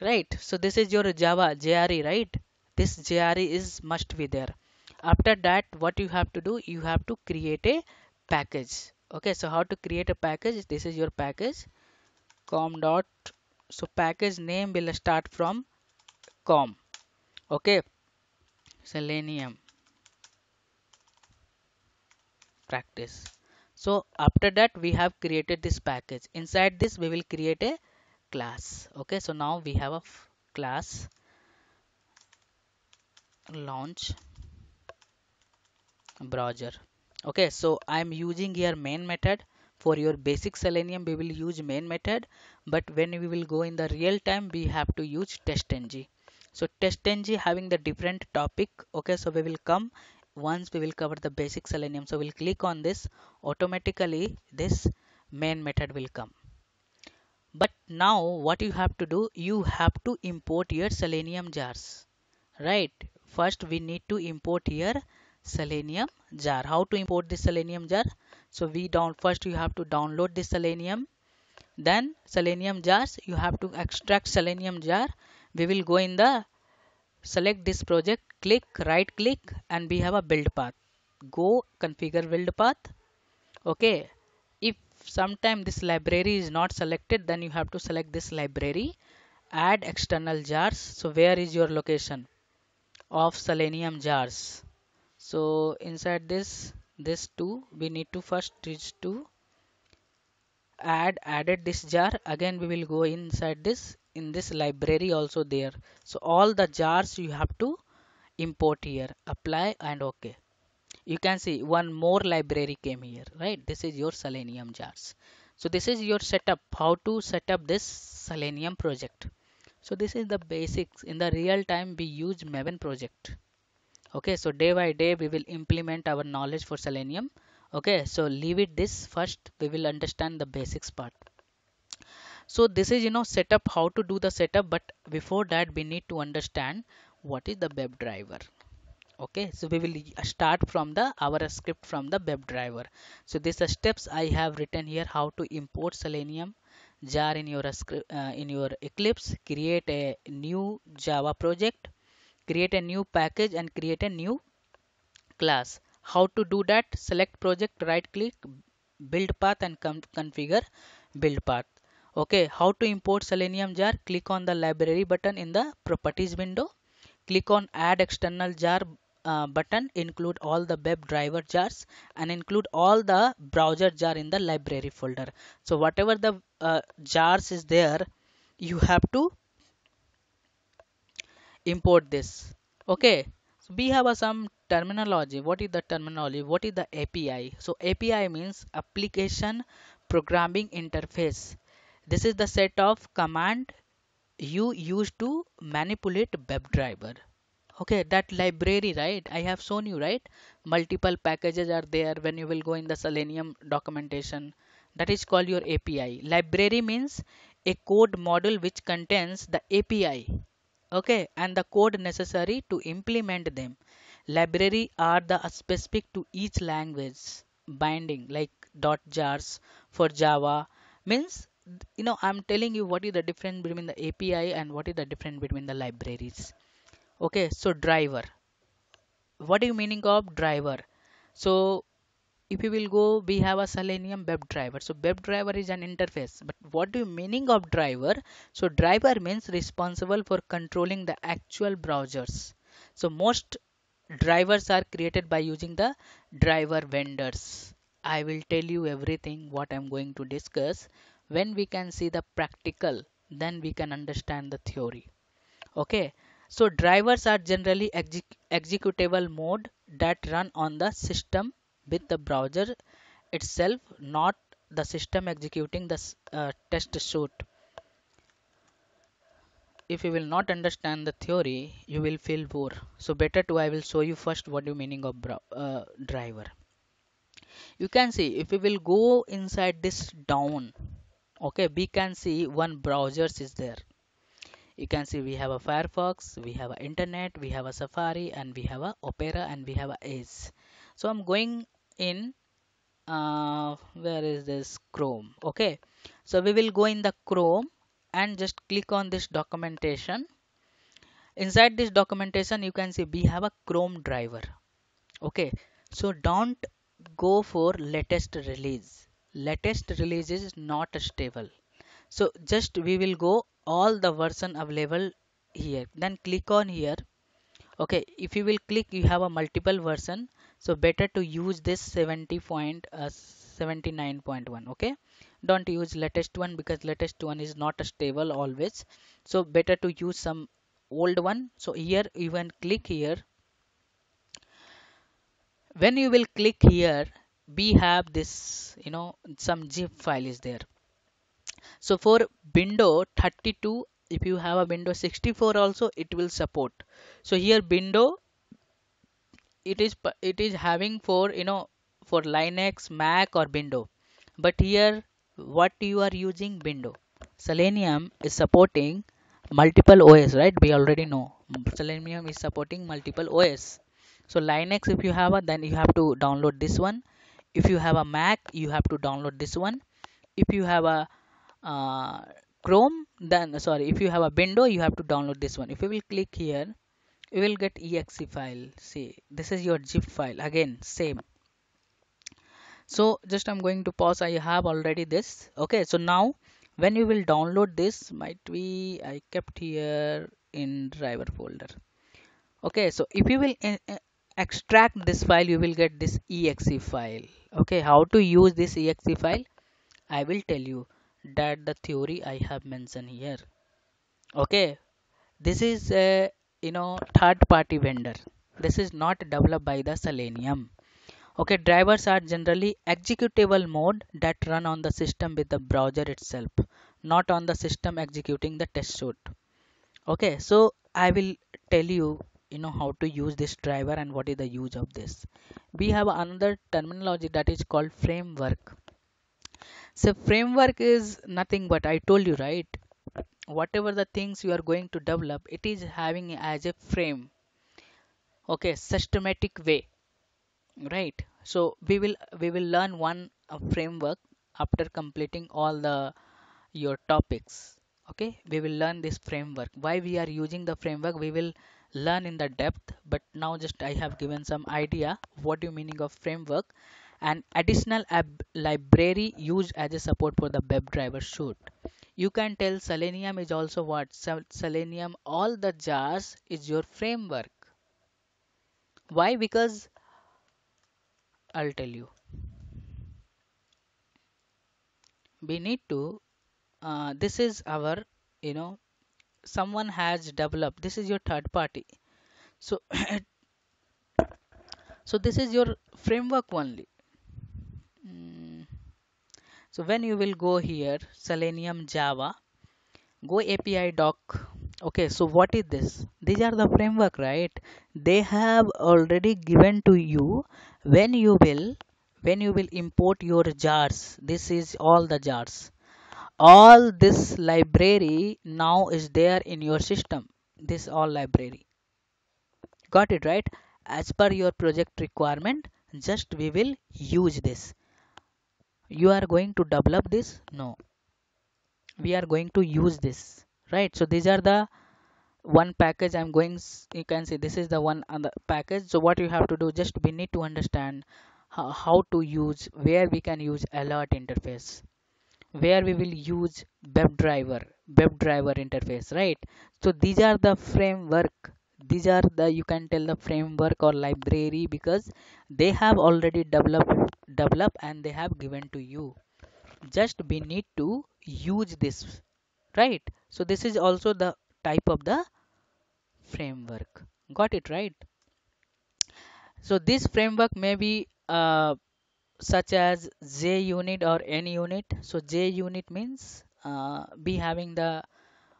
A: Right? So this is your java jre right? This jre is must be there after that what you have to do you have to create a package. Okay so how to create a package? This is your package. Com dot so package name will start from com. Okay selenium. Practice. So after that we have created this package. Inside this we will create a class. Okay so now we have a class launch browser okay so i'm using here main method. For your basic selenium we will use main method. But when we will go in the real time we have to use testng so testng having the different topic. Okay so we will come. Once we will cover the basic selenium so we'll click on this. Automatically this main method will come. But now what you have to do you have to import your selenium jars. Right? First we need to import here selenium jar. How to import the selenium jar? So we down first you have to download the selenium. Then selenium jars you have to extract selenium jar. We will go in the select this project click right click and we have a build path. Go configure build path. Okay. If sometime this library is not selected then you have to select this library. Add external jars. So where is your location? Of selenium jars so inside this this two we need to first reach to add added this jar. Again we will go inside this in this library also there. So all the jars you have to import here. Apply and ok you can see one more library came here right? This is your selenium jars. So this is your setup how to set up this selenium project. So this is the basics. In the real time we use maven project okay so day by day we will implement our knowledge for selenium. Okay so leave it this first. We will understand the basics part. So this is you know setup how to do the setup but before that we need to understand what is the WebDriver okay so we will start from the our script from the WebDriver so these are steps i have written here how to import selenium jar in your uh, in your eclipse create a new java project create a new package and create a new class. How to do that? Select project right click build path and configure build path. Okay how to import selenium jar? Click on the library button in the properties window. Click on add external jar uh, button. Include all the web driver jars and include all the browser jar in the library folder. So whatever the uh, jars is there you have to import this okay so we have uh, some terminology what is the terminology what is the api so api means application programming interface this is the set of command you use to manipulate WebDriver. Okay, that library, right? I have shown you, right? Multiple packages are there when you will go in the Selenium documentation. That is called your API. Library means a code model which contains the API. Okay, and the code necessary to implement them. Library are the specific to each language. Binding like dot jars for Java. Means you know i'm telling you what is the difference between the api and what is the difference between the libraries. Okay so driver. What do you meaning of driver? So if you will go we have a selenium web driver. So web driver is an interface but what do you meaning of driver? So driver means responsible for controlling the actual browsers. So most drivers are created by using the driver vendors. I will tell you everything what i'm going to discuss. When we can see the practical then we can understand the theory. Okay? So drivers are generally executable mode that run on the system with the browser itself not the system executing the uh, test suite if you will not understand the theory you will feel bored. So better to i will show you first what you meaning of uh, driver. You can see if we will go inside this down okay we can see one browsers is there. You can see we have a firefox we have a internet we have a safari and we have a opera and we have a edge. So i'm going in uh, where is this chrome? Okay. So we will go in the chrome and just click on this documentation. Inside this documentation you can see we have a chrome driver. Okay. So don't go for latest release. Latest release is not stable. So just we will go all the version available here. Then click on here. Okay. If you will click you have a multiple version so better to use this 70 point uh, 79.1 okay? Don't use latest one because latest one is not stable always. So better to use some old one. So here even click here. When you will click here we have this you know some zip file is there. So for window 32 if you have a window 64 also it will support. So here window it is it is having for you know for linux mac or window. But here what you are using? Window. Selenium is supporting multiple os right? We already know. Selenium is supporting multiple os so linux if you have a then you have to download this one. If you have a mac you have to download this one. If you have a uh, chrome then sorry if you have a window you have to download this one. If you will click here you will get exe file. See this is your zip file. Again same. So just I'm going to pause. I have already this. Okay so now when you will download this might be I kept here in driver folder. Okay so if you will uh, uh, extract this file you will get this exe file. Okay how to use this exe file? I will tell you that the theory I have mentioned here. Okay this is a you know third party vendor. This is not developed by the selenium. Okay drivers are generally executable mode that run on the system with the browser itself not on the system executing the test suite. Okay so i will tell you you know how to use this driver and what is the use of this. We have another terminology that is called framework. So framework is nothing but i told you right whatever the things you are going to develop it is having as a frame okay systematic way right? So we will we will learn one uh, framework after completing all the your topics okay? We will learn this framework. Why we are using the framework? We will learn in the depth but now just i have given some idea what you meaning of framework. And additional library used as a support for the WebDriver suite you can tell selenium is also what? Selenium all the jars is your framework. Why? Because i'll tell you. We need to uh, this is our you know someone has developed this is your third party. So so this is your framework only. Mm, so when you will go here selenium java go api doc. Okay so what is this? These are the framework right? They have already given to you when you will when you will import your jars. This is all the jars. All this library now is there in your system. This all library. Got it right? As per your project requirement just we will use this you are going to develop this no we are going to use this right so these are the one package i'm going you can see this is the one other package so what you have to do just we need to understand how, how to use where we can use alert interface where we will use WebDriver, WebDriver interface, right? So these are the framework. These are the you can tell the framework or library because they have already developed developed and they have given to you. Just we need to use this, right? So this is also the type of the framework. Got it right? So this framework may be uh, such as JUnit or NUnit So JUnit means uh, be having the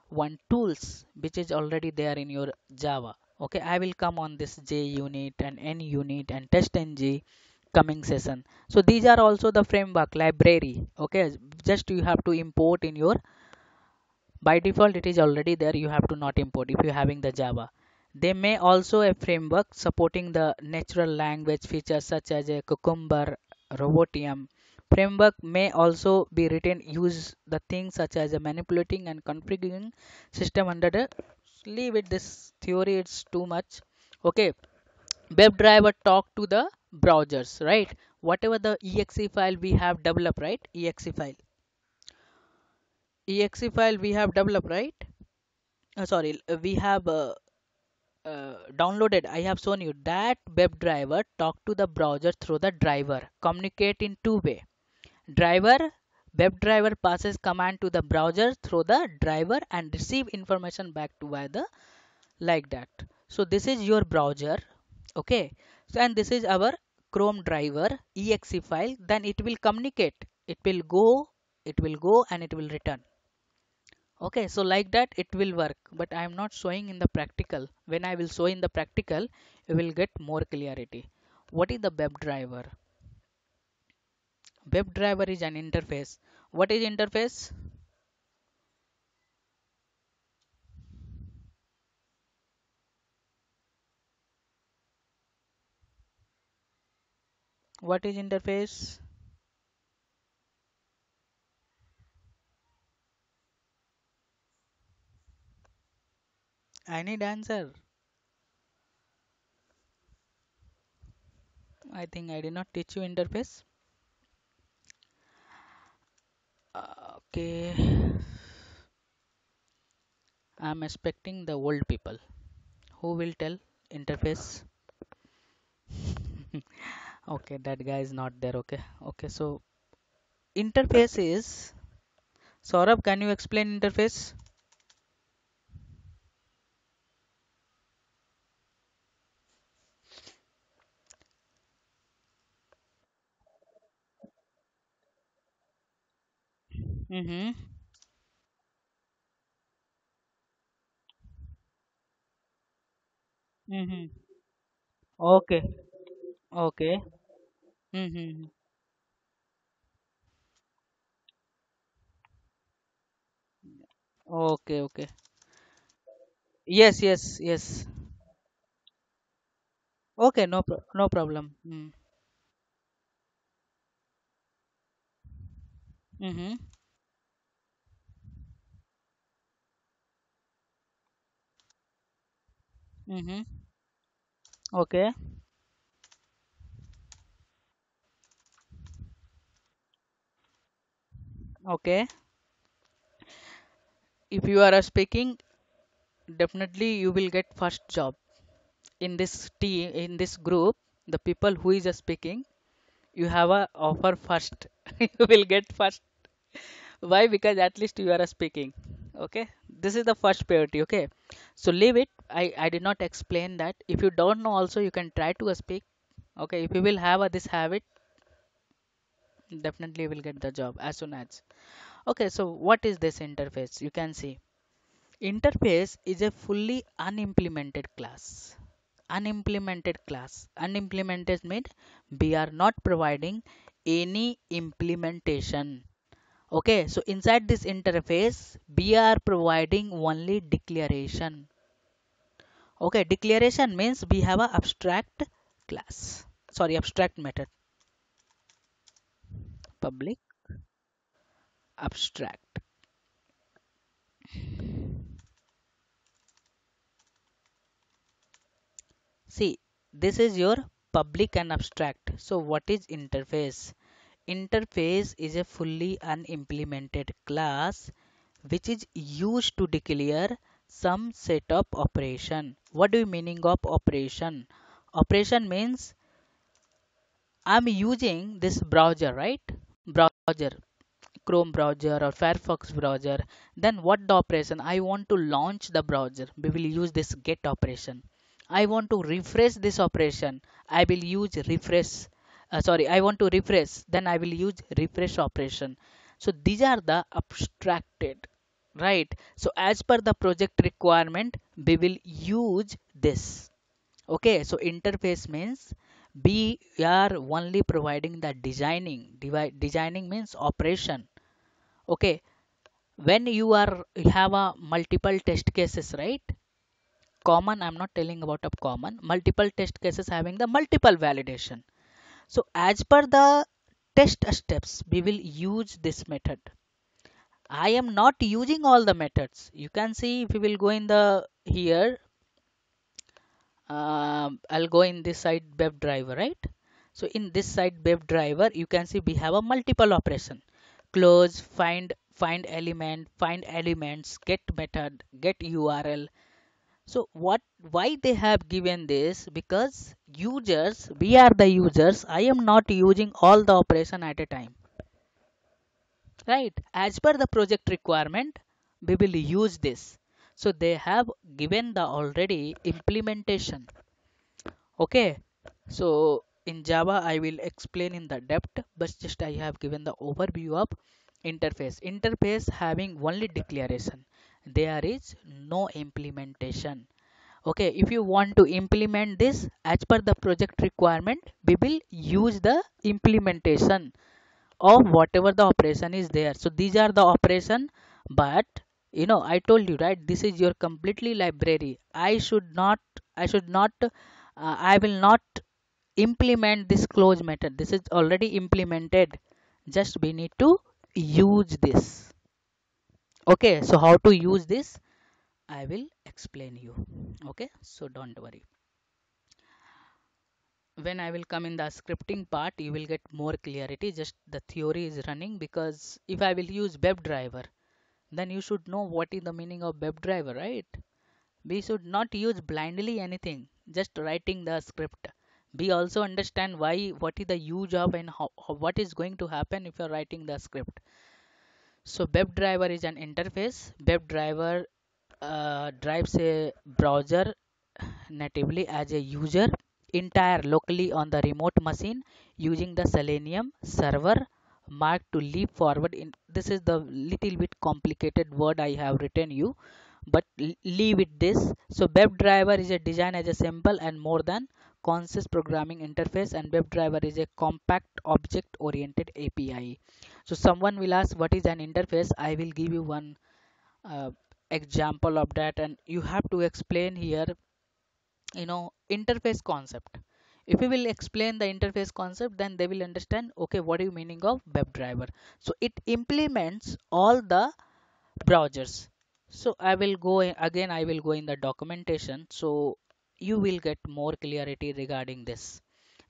A: one tools which is already there in your Java. Okay, I will come on this JUnit and NUnit and test TestNG coming session. So these are also the framework library. Okay, just you have to import in your by default it is already there you have to not import if you're having the java they may also a framework supporting the natural language features such as a cucumber robotium framework may also be written use the things such as a manipulating and configuring system under the leave it this theory it's too much. Okay webdriver talk to the browsers right? Whatever the exe file we have developed right? exe file. exe file we have developed right? Uh, sorry we have uh, uh, downloaded. I have shown you that webdriver talk to the browser through the driver. Communicate in two way driver web driver passes command to the browser through the driver and receive information back to by the like that. So this is your browser okay? So and this is our chrome driver exe file then it will communicate. It will go it will go and it will return. Okay so like that it will work but i am not showing in the practical. When i will show in the practical you will get more clarity. What is the web driver web driver is an interface. What is interface? What is interface? I need answer. I think i did not teach you interface Okay, I'm expecting the old people. Who will tell interface? Okay, that guy is not there. Okay, okay. So interface is Saurabh. Can you explain interface? Mm-hmm. Mm-hmm. Okay. Okay. Mm-hmm. Okay. Okay. Yes. Yes. Yes. Okay. No. Pro no problem. Mm. Mm-hmm. Mm-hmm. Okay. Okay. If you are speaking, definitely you will get first job in this team in this group. The people who is speaking, you have a offer first. you will get first. Why? Because at least you are speaking. Okay. This is the first priority. Okay. So leave it. I I did not explain that. If you don't know, also you can try to speak. Okay. If you will have a, this habit, definitely you will get the job as soon as. Okay. So what is this interface? You can see. Interface is a fully unimplemented class. Unimplemented class. Unimplemented means we are not providing any implementation. Okay, so inside this interface, we are providing only declaration. Okay, declaration means we have a abstract class. Sorry, abstract method. Public abstract. See, this is your public and abstract. So what is interface? Interface is a fully unimplemented class which is used to declare some set of operation. What do you meaning of operation? Operation means I'm using this browser, right? Browser, Chrome browser or Firefox browser. Then what the operation? I want to launch the browser. We will use this get operation. I want to refresh this operation. I will use refresh. Uh, sorry, I want to refresh. Then I will use refresh operation. So these are the abstracted, right? So as per the project requirement, we will use this. Okay, so interface means we are only providing the designing. Designing means operation. Okay, when you are you have a multiple test cases, right? common i'm not telling about a common multiple test cases having the multiple validation so as per the test steps we will use this method i am not using all the methods you can see if we will go in the here um, i'll go in this side web driver right so in this side web driver you can see we have a multiple operation close find find element find elements get method get url So what why they have given this? Because users, we are the users. I am not using all the operation at a time. Right? As per the project requirement, we will use this. So they have given the already implementation. Okay. So in Java, I will explain in the depth, but just I have given the overview of interface. Interface having only declaration. There is no implementation okay if you want to implement this as per the project requirement we will use the implementation of whatever the operation is there. So these are the operation but you know i told you right this is your completely library. I should not i should not uh, i will not implement this close method. This is already implemented. Just we need to use this. Okay so how to use this? I will explain you. Okay, so don't worry. When I will come in the scripting part, you will get more clarity. Just the theory is running because if I will use WebDriver, then you should know what is the meaning of WebDriver, right? We should not use blindly anything, just writing the script. We also understand why, what is the use of and how, what is going to happen if you're writing the script. So WebDriver is an interface. WebDriver uh, drives a browser natively as a user entire locally on the remote machine using the selenium server mark to leap forward in this is the little bit complicated word i have written you but leave it this. So webdriver is a design as a simple and more than conscious programming interface and webdriver is a compact object oriented api so someone will ask what is an interface? I will give you one uh, example of that and you have to explain here you know interface concept. If you will explain the interface concept then they will understand okay what is meaning of webdriver so it implements all the browsers. So i will go in, again i will go in the documentation. So you will get more clarity regarding this.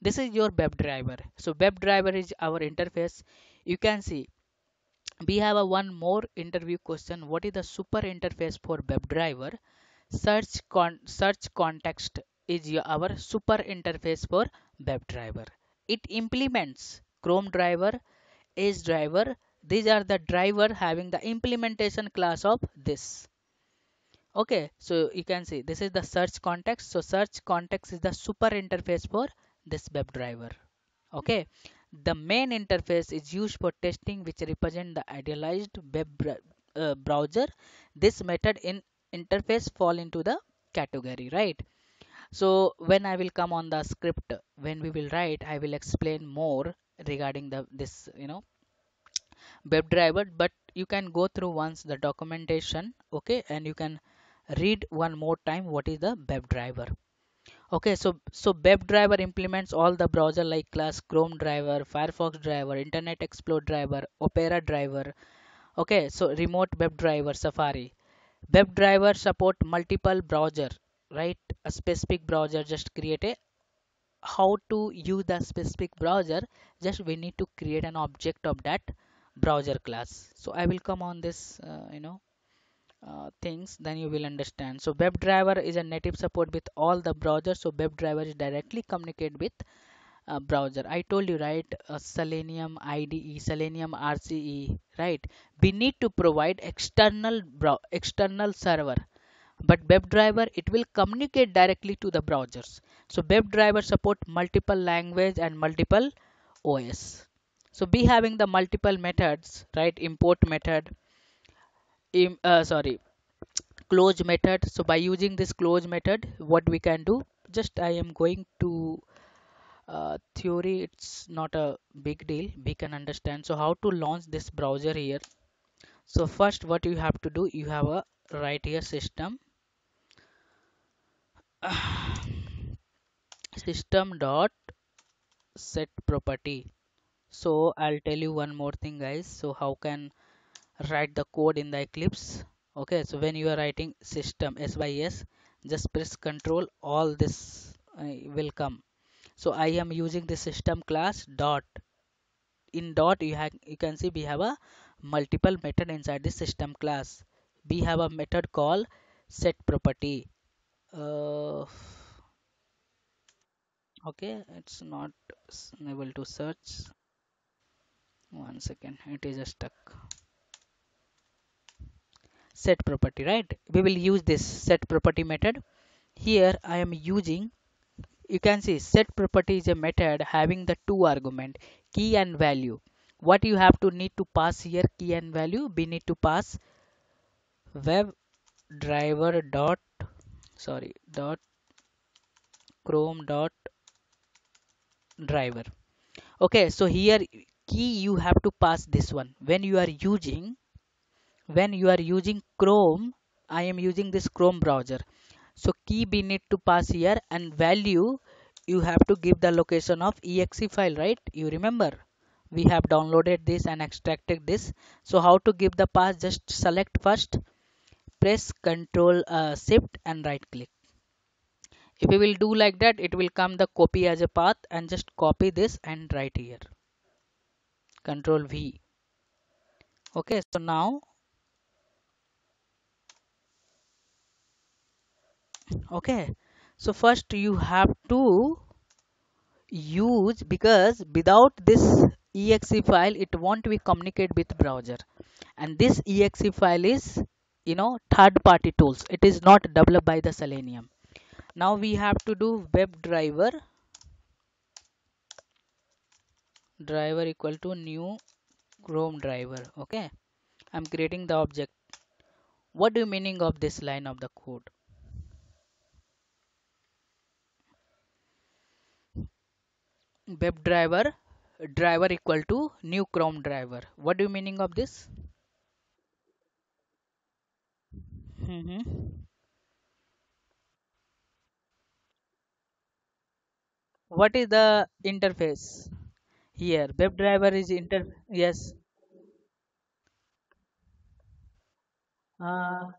A: This is your webdriver so webdriver is our interface. You can see we have a one more interview question. What is the super interface for webdriver search con search context is your, our super interface for webdriver it implements chrome driver edge driver. These are the driver having the implementation class of this. Okay so you can see this is the search context. So search context is the super interface for this webdriver okay the main interface is used for testing which represent the idealized web uh, browser. This method in interface fall into the category right? So when i will come on the script when we will write i will explain more regarding the this you know WebDriver but you can go through once the documentation okay? And you can read one more time what is the WebDriver okay so so WebDriver implements all the browser like class Chrome driver Firefox driver Internet Explorer driver Opera driver okay? So remote WebDriver Safari WebDriver support multiple browser right? A specific browser just create a how to use the specific browser just we need to create an object of that browser class. So i will come on this uh, you know uh, things then you will understand. So webdriver is a native support with all the browsers. So webdriver is directly communicate with uh, browser. I told you right? Uh, selenium ide selenium RC right? We need to provide external external server. But webdriver it will communicate directly to the browsers. So webdriver support multiple language and multiple os so be having the multiple methods right? Import method Im, uh, sorry close method. So by using this close method what we can do? Just i am going to uh, theory it's not a big deal. We can understand. So how to launch this browser here? So first what you have to do you have a right here system. System dot set property. So i'll tell you one more thing guys. So how can write the code in the eclipse? Okay so when you are writing system sys just press control all this uh, will come so i am using the system class dot. In dot you have you can see we have a multiple method inside the system class. We have a method called set property. Uh, okay it's not able to search. One second it is stuck. Set property right? We will use this set property method. Here i am using you can see set property is a method having the two argument key and value. What you have to need to pass here key and value we need to pass web driver dot sorry dot chrome dot driver. Okay so here key you have to pass this one. When you are using when you are using chrome i am using this chrome browser so key we need to pass here and value you have to give the location of exe file right? You remember we have downloaded this and extracted this. So how to give the pass? Just select first press ctrl uh, shift and right click. If we will do like that it will come the copy as a path and just copy this and write here. Control v. Okay so now okay. So first you have to use because without this exe file it won't be communicate with browser. And this exe file is you know third party tools. It is not developed by the selenium. Now we have to do WebDriver driver. Driver equal to new chrome driver. Okay. I'm creating the object. What do you meaning of this line of the code WebDriver driver driver equal to new chrome driver. What do you meaning of this? Mm -hmm. what is the interface? Here WebDriver is inter yes. Uh,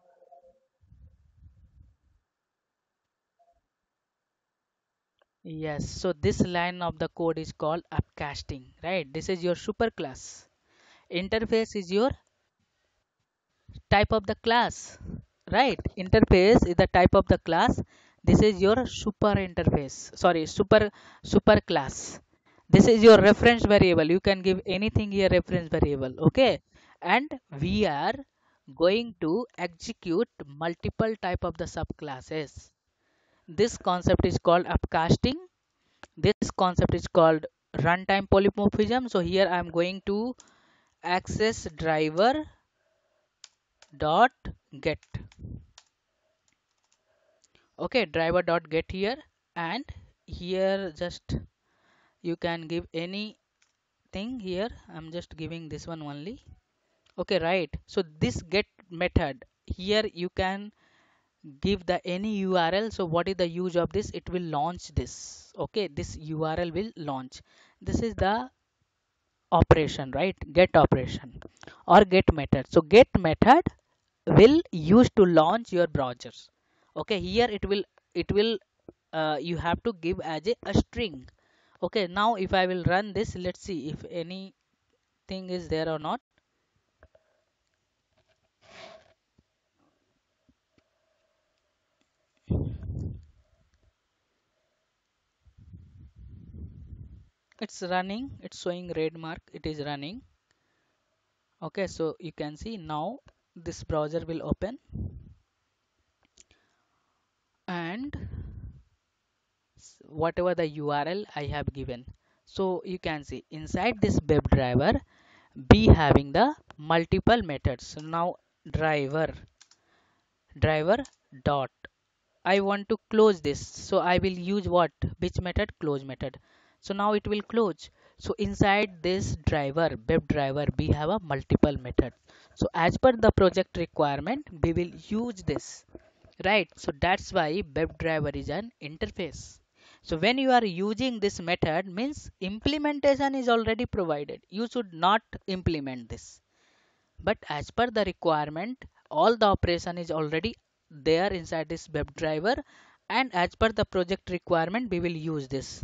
A: yes so this line of the code is called upcasting right? This is your super class. Interface is your type of the class right? Interface is the type of the class. This is your super interface. Sorry super super class. This is your reference variable. You can give anything here reference variable okay? And we are going to execute multiple type of the subclasses this concept is called upcasting. This concept is called runtime polymorphism. So here i am going to access driver dot get. Okay driver dot get here. And here just you can give any thing here i'm just giving this one only. Okay right. So this get method here you can give the any url so what is the use of this? It will launch this. Okay this url will launch. This is the operation right? Get operation or get method. So get method will use to launch your browsers. Okay here it will it will uh, you have to give as a, a string. Okay now if i will run this let's see if anything is there or not it's running. It's showing red mark. It is running. Okay so you can see now this browser will open. And whatever the url i have given. So you can see inside this WebDriver be having the multiple methods. So now driver driver dot i want to close this. So i will use what? Which method? Close method. So now it will close. So inside this driver WebDriver we have a multiple method. So as per the project requirement we will use this. Right? So that's why WebDriver is an interface. So when you are using this method means implementation is already provided. You should not implement this. But as per the requirement all the operation is already there inside this WebDriver and as per the project requirement we will use this.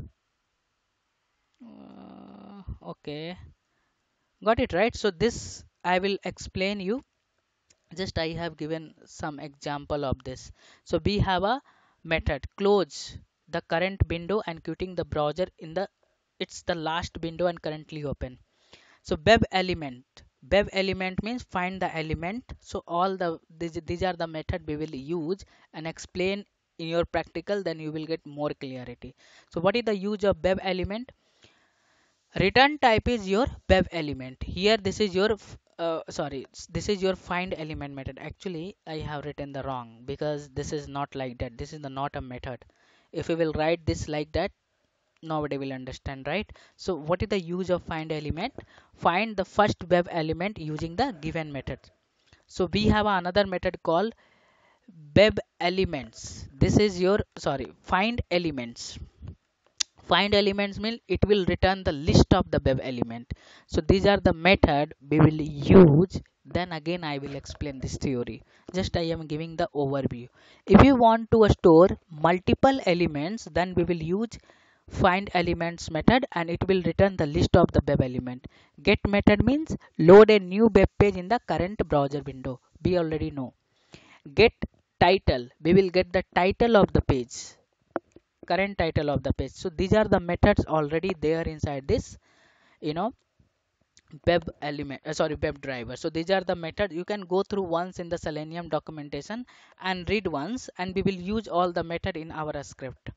A: Uh, okay. Got it right? So this i will explain you. Just i have given some example of this. So we have a method. Close the current window and quitting the browser in the it's the last window and currently open. So web element web element means find the element. So all the these, these are the method we will use and explain in your practical then you will get more clarity. So what is the use of web element? Return type is your web element. Here this is your uh, sorry this is your find element method. Actually i have written the wrong because this is not like that. This is the not a method. If we will write this like that nobody will understand right? So what is the use of find element? Find the first web element using the given method. So we have another method called web elements. This is your sorry find elements. Find elements mean it will return the list of the web element. So these are the method we will use. Then again I will explain this theory. Just I am giving the overview. If you want to store multiple elements, then we will use find elements method and it will return the list of the web element. Get method means load a new web page in the current browser window. We already know. Get title. We will get the title of the page. Current title of the page. So these are the methods already there inside this, you know, web element uh, sorry web driver so these are the methods you can go through once in the selenium documentation and read once and we will use all the method in our script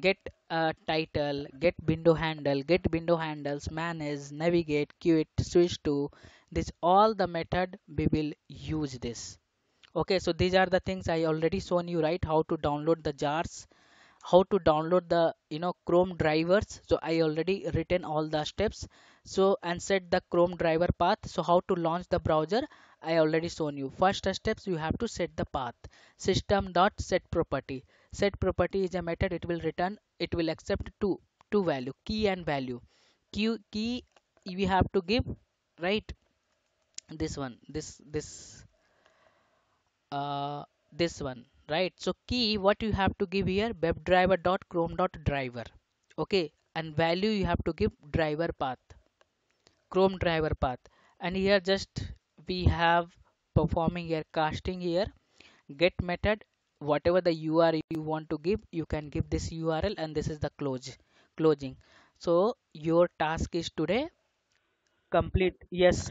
A: get a title get window handle get window handles manage navigate quit switch to this all the method we will use this. Okay so these are the things i already shown you right? How to download the jars how to download the you know chrome drivers. So i already written all the steps. So and set the chrome driver path. So how to launch the browser i already shown you. First steps you have to set the path. System dot set property set property is a method it will return it will accept two two value key and value. Key key we have to give right? This one this this uh, this one right? So key what you have to give here webdriver dot chrome dot driver okay? And value you have to give driver path chrome driver path. And here just we have performing here casting here get method whatever the url you want to give you can give this url and this is the close closing. So your task is today complete. Yes.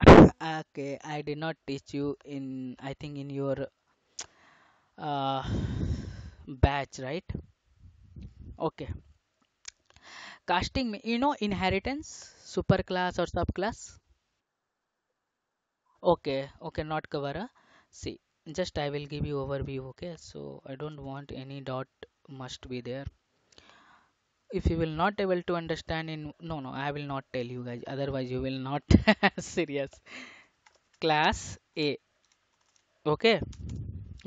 A: Okay i did not teach you in i think in your uh, batch right? Okay. Casting you know inheritance superclass or subclass okay okay not cover huh? see just i will give you overview okay? So i don't want any dot must be there. If you will not able to understand in no no i will not tell you guys otherwise you will not serious. Class a okay?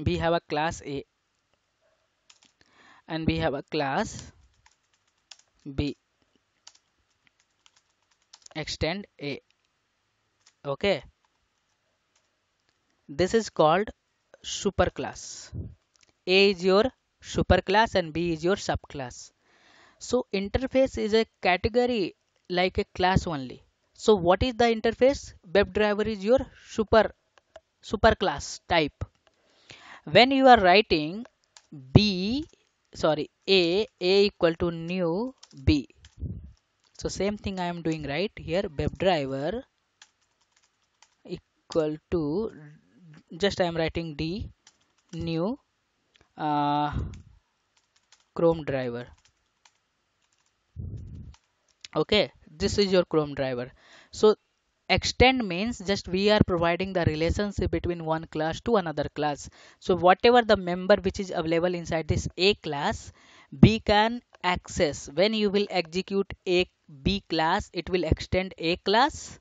A: We have a class a and we have a class b. Extend a okay this is called superclass. A is your superclass and b is your subclass. So interface is a category like a class only. So what is the interface? Webdriver is your super superclass type. When you are writing b sorry a a equal to new b. So same thing i am doing right here. Webdriver equal to just i am writing d new uh, chrome driver. Okay this is your chrome driver. So extend means just we are providing the relationship between one class to another class. So whatever the member which is available inside this a class b can access. When you will execute a b class it will extend a class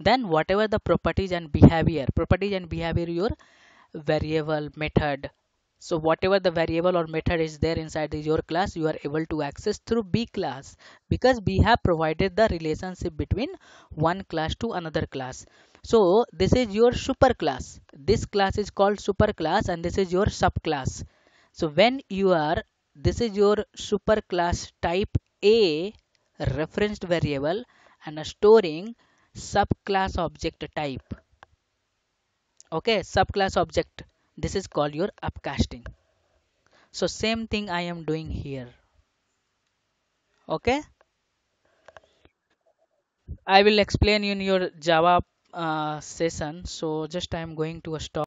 A: then whatever the properties and behavior properties and behavior your variable method. So whatever the variable or method is there inside your class you are able to access through b class because we have provided the relationship between one class to another class. So this is your super class. This class is called super class and this is your subclass. So when you are this is your super class type a referenced variable and a storing subclass object type. Okay subclass object. This is called your upcasting. So same thing i am doing here. Okay? I will explain in your java uh, session. So just i am going to stop